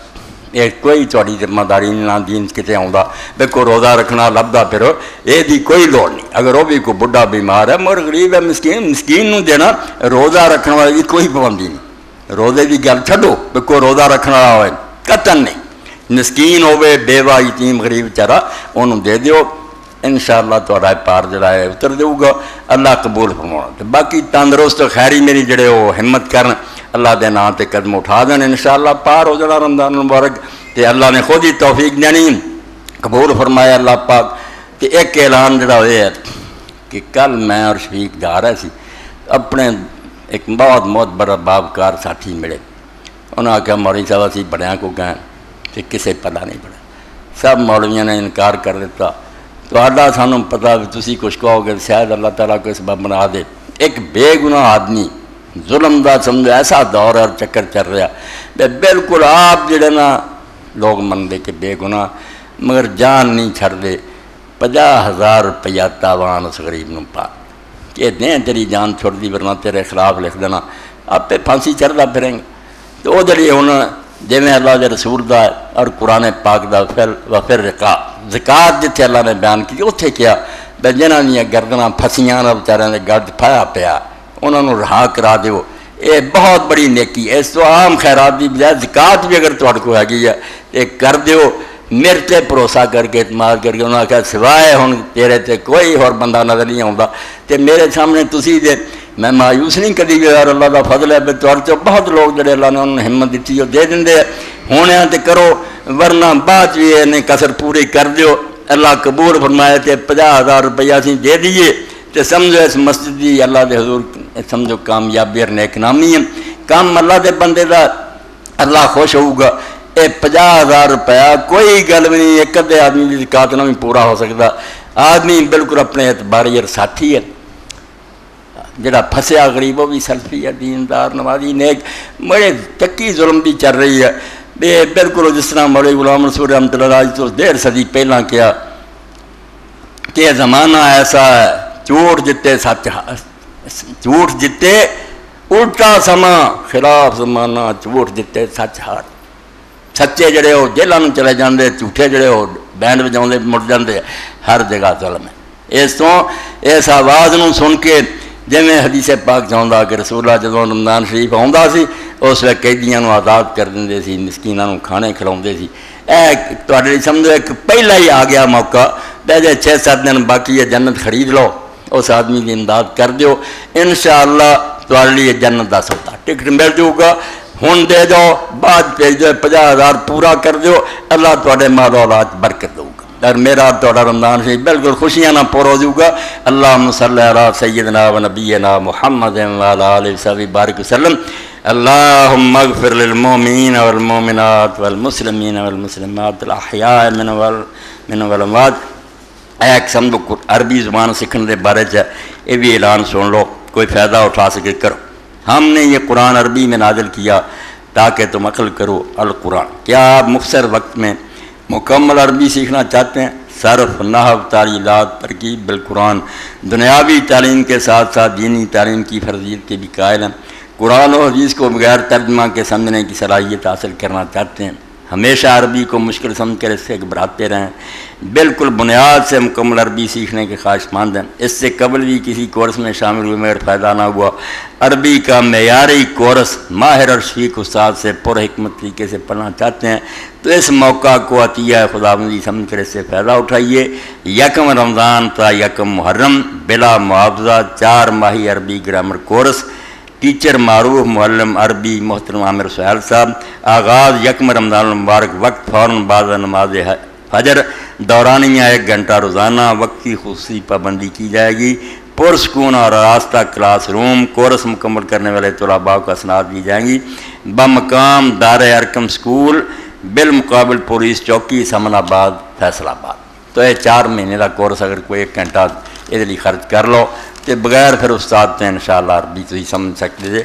ਇਹ ਕੋਈ ਤੁਹਾਡੀ ਜ਼ਿੰਮੇਵਾਰੀ ਨਹੀਂ ਨਾ ਦੀਨ 'ਚ ਕਿਤੇ ਆਉਂਦਾ ਵੀ ਕੋਈ ਰੋਜ਼ਾ ਰੱਖਣਾ ਲੱਭਦਾ ਫਿਰ ਇਹਦੀ ਕੋਈ ਲੋੜ ਨਹੀਂ ਅਗਰ ਉਹ ਵੀ ਕੋਈ ਬੁੱਢਾ ਬਿਮਾਰ ਹੈ ਮਰ ਗਰੀਬ ਹੈ ਮਸਕੀਨ ਮਸਕੀਨ ਨੂੰ ਦੇਣਾ ਰੋਜ਼ਾ ਰੱਖਣ ਵਾਲੇ ਦੀ ਕੋਈ ਪਾਬੰਦੀ ਨਹੀਂ ਰੋਜ਼ੇ ਦੀ ਗੱਲ ਛੱਡੋ ਵੀ ਕੋਈ ਰੋਜ਼ਾ ਰੱਖਣ ਵਾਲਾ ਹੋਵੇ ਕਤਨ ਨਹੀਂ ਮਸਕੀਨ ਹੋਵੇ ਬੇਵਾ ਯਤੀਮ ਗਰੀਬ ਵਿਚਾਰਾ ਉਹਨੂੰ ਦੇ ਦਿਓ ਇਨਸ਼ਾਅੱਲਾ ਤੁਹਾਡਾ ਇਹ ਪਾਰ ਜਿਹੜਾ ਹੈ ਉਤਰ ਦੇਊਗਾ ਅੱਲਾਹ ਕਬੂਲ ਫਰਮਾਉਣਾ ਤੇ ਬਾਕੀ ਤੰਦਰੁਸਤ ਖੈਰੀ ਮੇਰੀ ਜਿਹੜੇ ਉਹ ਹਿੰਮਤ ਕਰਨ ਅੱਲਾਹ ਦੇ ਨਾਂ ਤੇ ਕਦਮ ਉਠਾ ਦੇਣ ਇਨਸ਼ਾਅੱਲਾ ਪਾਰ ਹੋ ਜਾਣਾ ਰਮਜ਼ਾਨ ਮੁਬਾਰਕ ਤੇ ਅੱਲਾਹ ਨੇ ਖੁਦ ਹੀ ਤੌਫੀਕ ਦੇਣੀ ਕਬੂਲ ਫਰਮਾਇਆ ਅੱਲਾਹ ਪਾਕ ਤੇ ਇੱਕ ਐਲਾਨ ਜਿਹੜਾ ਹੋਇਆ ਕਿ ਕੱਲ ਮੈਂ ਔਰ ਸ਼ਫੀਕ ਜਾ ਰਹੇ ਸੀ ਆਪਣੇ ਇੱਕ ਬਹੁਤ ਬਹੁਤ ਬੜਾ ਬਾਬਕਾਰ ਸਾਥੀ ਮਿਲੇ ਉਹਨਾਂ ਆਖਿਆ ਮੌਲੀ ਸਾਹਿਬ ਅਸੀਂ ਬੜਿਆਂ ਕੋ ਗਏ ਤੇ ਕਿਸੇ ਪਤਾ ਨਹੀਂ ਬੜਾ ਸਭ ਮੌਲਵੀਆਂ ਨੇ ਇਨਕਾਰ ਕਰ ਦਿੱਤਾ ਤੁਹਾਡਾ ਸਾਨੂੰ ਪਤਾ ਵੀ ਤੁਸੀਂ ਕੁਝ ਕਹੋਗੇ ਸ਼ਾਇਦ ਅੱਲਾਹ ਤਾਲਾ ਕੋਈ ਸਬਬ ਬਣਾ ਦੇ ਇੱਕ ਬੇਗੁਨਾਹ ਆਦਮੀ ਜ਼ੁਲਮ ਦਾ ਸਮਝੋ ਐਸਾ ਦੌਰ ਔਰ ਚੱਕਰ ਚੱਲ ਰਿਹਾ ਤੇ ਬਿਲਕੁਲ ਆਪ ਜਿਹੜੇ ਨਾ ਲੋਕ ਮੰਨਦੇ ਕਿ ਬੇਗੁਨਾਹ ਮਗਰ ਜਾਨ ਨਹੀਂ ਛੱਡਦੇ 50000 ਰੁਪਇਆ ਤਾਵਾਨ ਉਸ ਗਰੀਬ ਨੂੰ ਪਾ ਕਿ ਦੇ ਤੇਰੀ ਜਾਨ ਛੁੱਟਦੀ ਵਰਨਾ ਤੇਰੇ ਖਿਲਾਫ ਲਿਖ ਦੇਣਾ ਆਪੇ ਫਾਂਸੀ ਚੜਦਾ ਫਿਰੇਂਗੇ ਤੇ ਉਹ ਜਿਹੜੀ ਹੁਣ ਜਿਵੇਂ ਅੱਲਾਹ ਦੇ ਰਸੂਲ ਦਾ ਔਰ ਕੁਰਾਨ ਪਾਕ ਦਾ ਫਿਰ ਵਫਰ ਰਿਕਾ ਜ਼ਕਾਤ ਜਿੱਥੇ ਅੱਲਾਹ ਨੇ ਬਿਆਨ ਕੀਤੀ ਉੱਥੇ ਕਿਹਾ ਵੀ ਜਿਨ੍ਹਾਂ ਦੀਆਂ ਗਰਦਨਾਂ ਫਸੀਆਂ ਨਾ ਵਿਚਾਰਿਆਂ ਦੇ ਗਰਦ ਫਾਇਆ ਪਿਆ ਉਹਨਾਂ ਨੂੰ ਰਹਾ ਕਰਾ ਦਿਓ ਇਹ ਬਹੁਤ ਬੜੀ ਨੇਕੀ ਹੈ ਇਸ ਤੋਂ ਆਮ ਖੈਰਾਤ ਦੀ ਬਜਾਏ ਜ਼ਕਾਤ ਵੀ ਅਗਰ ਤੁਹਾਡੇ ਕੋਲ ਹੈਗੀ ਹੈ ਇਹ ਕਰ ਦਿਓ ਮੇਰੇ ਤੇ ਭਰੋਸਾ ਕਰਕੇ ਇਤਮਾਦ ਕਰਕੇ ਉਹਨਾਂ ਆਖਿਆ ਸਿਵਾਏ ਹੁਣ ਤੇਰੇ ਤੇ ਕੋਈ ਹੋਰ ਬੰਦਾ ਨਜ਼ਰ ਨਹੀਂ ਆਉਂਦਾ ਤੇ ਮੇਰੇ ਸਾਹਮਣੇ ਤੁਸੀਂ ਜੇ ਮੈਂ ਮਾਯੂਸ ਨਹੀਂ ਕਦੀ ਵੀ ਯਾਰ ਅੱਲਾਹ ਦਾ ਫਜ਼ਲ ਹੈ ਵੀ ਤੁਹਾਡੇ ਤੋਂ ਬਹੁਤ ਲੋਕ ਜਿਹੜੇ ਅੱਲਾਹ ਨੇ ਉਹਨਾਂ ਨੂੰ ਹਿੰਮਤ ਦਿੱਤੀ ਉਹ ਦੇ ਦਿੰਦੇ ਆ ਹੁਣ ਆ ਤੇ ਕਰੋ ਵਰਨਾ ਬਾਅਦ ਵੀ ਇਹਨੇ ਕਸਰ ਪੂਰੀ ਕਰ ਦਿਓ ਅੱਲਾਹ ਕਬੂਲ ਫਰਮਾਇਆ ਤੇ 50000 ਰੁਪਇਆ ਅਸੀਂ ਦੇ ਦਈਏ ਤੇ ਸਮਝੋ ਇਸ ਮਸਜਿਦ ਦੀ ਅੱਲਾਹ ਦੇ ਹਜ਼ੂਰ ਸਮਝੋ ਕਾਮਯਾਬੀ ਔਰ ਨੇਕਨਾਮੀ ਹੈ ਕੰਮ ਅੱਲਾਹ ਦੇ ਬੰਦੇ ਦਾ ਅੱਲਾਹ ਖੁਸ਼ ਹੋਊਗਾ ਇਹ 50000 ਰੁਪਇਆ ਕੋਈ ਗੱਲ ਵੀ ਨਹੀਂ ਇੱਕ ਅੱਧੇ ਆਦਮੀ ਦੀ ਜ਼ਕਾਤ ਨਾਲ ਵੀ ਪੂਰਾ ਹੋ ਸਕਦਾ ਆਦਮੀ ਬਿਲਕੁਲ ਆਪਣੇ ਇਤਬਾਰੀ ਔਰ ਸਾਥੀ ਹੈ ਜਿਹੜਾ फसया गरीब ਉਹ भी ਸਲਫੀ ਹੈ ਦੀਨਦਾਰ ਨਵਾਜ਼ੀ ਨੇਕ ਬੜੇ ਤੱਕੀ ਜ਼ੁਲਮ ਦੀ ਚੱਲ ਰਹੀ ਹੈ ਬੇ ਬਿਲਕੁਲ ਜਿਸ ਤਰ੍ਹਾਂ ਮੌਲੇ ਗੁਲਾਮ ਰਸੂਲ ਰਹਿਮਤੁਲਾਹ ਅਜ ਤੋਂ ਡੇਢ ਸਦੀ ਪਹਿਲਾਂ ਕਿਹਾ कि ज़माना ऐसा है, झूठ जिते सच झूठ जिते उल्टा समा, खिलाफ जमाना झूठ जिते सच हार सच्चे जड़े हो, जेलों चले जाते झूठे जड़े हो, बैंड बजा मुड़ जाते हर जगह जुलम है। इस तो इस आवाज़ न सुन के ਜਿਵੇਂ ਹਦੀਸੇ ਪਾਕ ਚਾਹੁੰਦਾ ਕਿ ਰਸੂਲਾ ਜਦੋਂ ਰਮਜ਼ਾਨ ਸ਼ਰੀਫ ਆਉਂਦਾ ਸੀ ਉਸ ਵੇਲੇ ਕੈਦੀਆਂ ਨੂੰ ਆਜ਼ਾਦ ਕਰ ਦਿੰਦੇ ਸੀ ਮਿਸਕੀਨਾਂ ਨੂੰ ਖਾਣੇ ਖਿਲਾਉਂਦੇ ਸੀ ਇਹ ਤੁਹਾਡੇ ਲਈ ਸਮਝੋ ਇੱਕ ਪਹਿਲਾ ਹੀ ਆ ਗਿਆ ਮੌਕਾ ਤੇ ਜੇ 6-7 ਦਿਨ ਬਾਕੀ ਹੈ ਜੰਨਤ ਖਰੀਦ ਲਓ ਉਸ ਆਦਮੀ ਦੀ ਇਮਦਾਦ ਕਰ ਦਿਓ ਇਨਸ਼ਾਅੱਲਾ ਤੁਹਾਡੇ ਲਈ ਜੰਨਤ ਦਾ ਸੌਦਾ ਟਿਕਟ ਮਿਲ ਜਾਊਗਾ ਹੁਣ ਦੇ ਦਿਓ ਬਾਅਦ ਭੇਜ ਦਿਓ 50000 ਪੂਰਾ ਕਰ ਦਿਓ ਅੱਲਾਹ ਤੁਹਾਡੇ ਮਾਲ ਔਲਾਦ ਬਰਕਤ ਦੇਊਗਾ और मेरा थोड़ा रमज़ान से बिल्कुल खुशियाँ ना पूरा हो जाऊगा। अल्लाह सल सैदना व नबीना मोहम्मद वसबी बारक वसलम अल्लाह वलमोमिनात वलमुसलमिन मिन वल, मिन एक समझो अरबी ज़ुबान सीखने के बारे च ये भी ऐलान सुन लो, कोई फ़ायदा उठा सके करो। हमने ये कुरान अरबी में नाजिल किया, ताकि तुम अकल करो अल कुरान क्या आप मुख्तर वक्त में मुकम्मल अरबी सीखना चाहते हैं। सरफ नहव तालीलात तरकीब बिलकुरान दुनियावी तालीम के साथ साथ दीनी तालीम की फर्जियत के भी कायल हैं। कुरान और हदीस को बगैर तर्जमा के समझने की सलाहियत हासिल करना चाहते हैं। हमेशा अरबी को मुश्किल समझ कर इससे घबराते रहें। बिल्कुल बुनियाद से मुकम्मल अरबी सीखने के ख्वाहिशमंद हैं। इससे कबल भी किसी कोर्स में शामिल हुए मगर फ़ायदा ना हुआ। अरबी का मैारी कोर्स माहिर और शफीक उस्ताद से पुरमत तरीके से पढ़ना चाहते हैं। तो इस मौका को अतिया खुदाबंदी समझ कर इससे फ़ायदा उठाइए। यकम रमज़ान ता यकम मुहर्रम, बिला मुआवजा, चार माही अरबी ग्रामर कोर्स, टीचर मारूफ मुअल्लम अरबी मोहतरम आमिर सहल साहब, आगाज़ यकम रमज़ान मुबारक, वक्त फ़ौर बाद नमाज़ फजर, दौरानिया एक घंटा रोज़ाना, वक्त की खूसी पाबंदी की जाएगी। पुरस्कून और रास्ता क्लास रूम कोर्स मुकम्मल करने वाले तलबा को असनाद दी जाएँगी। बमकाम दार अरकम स्कूल बिलमुकाबल पुलिस चौकी समनाबाद फैसलाबाद तो ये चार महीने का कोर्स अगर कोई एक घंटा ये खर्च कर लो ਤੇ ਬਗੈਰ ਫਿਰ ਉਸਤਾਦ ਤੇ ਇਨਸ਼ਾਅੱਲਾ ਅਰਬੀ ਤੁਸੀਂ ਸਮਝ ਸਕਦੇ ਜੇ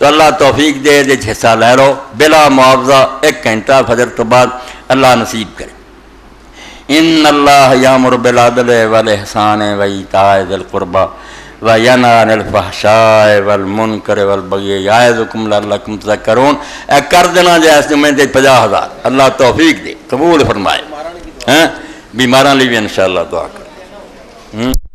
ਤਾਂ ਅੱਲਾਹ ਤੌਫੀਕ ਦੇ ਇਹਦੇ 'ਚ ਹਿੱਸਾ ਲੈ ਲਓ ਬਿਲਾ ਮੁਆਵਜ਼ਾ ਇੱਕ ਘੰਟਾ ਫਜਰ ਤੋਂ ਬਾਅਦ ਅੱਲਾਹ ਨਸੀਬ ਕਰੇ इन अल्लाह यामुर बिलादल वल एहसान व इताए दिल कुर्बा व वना अनिलफाशाय कर देना जायस जुमे पजा हज़ार अल्लाह तोफीक दे कबूल फरमाए हैं बीमारा लिए भी इन शाला दुआ कर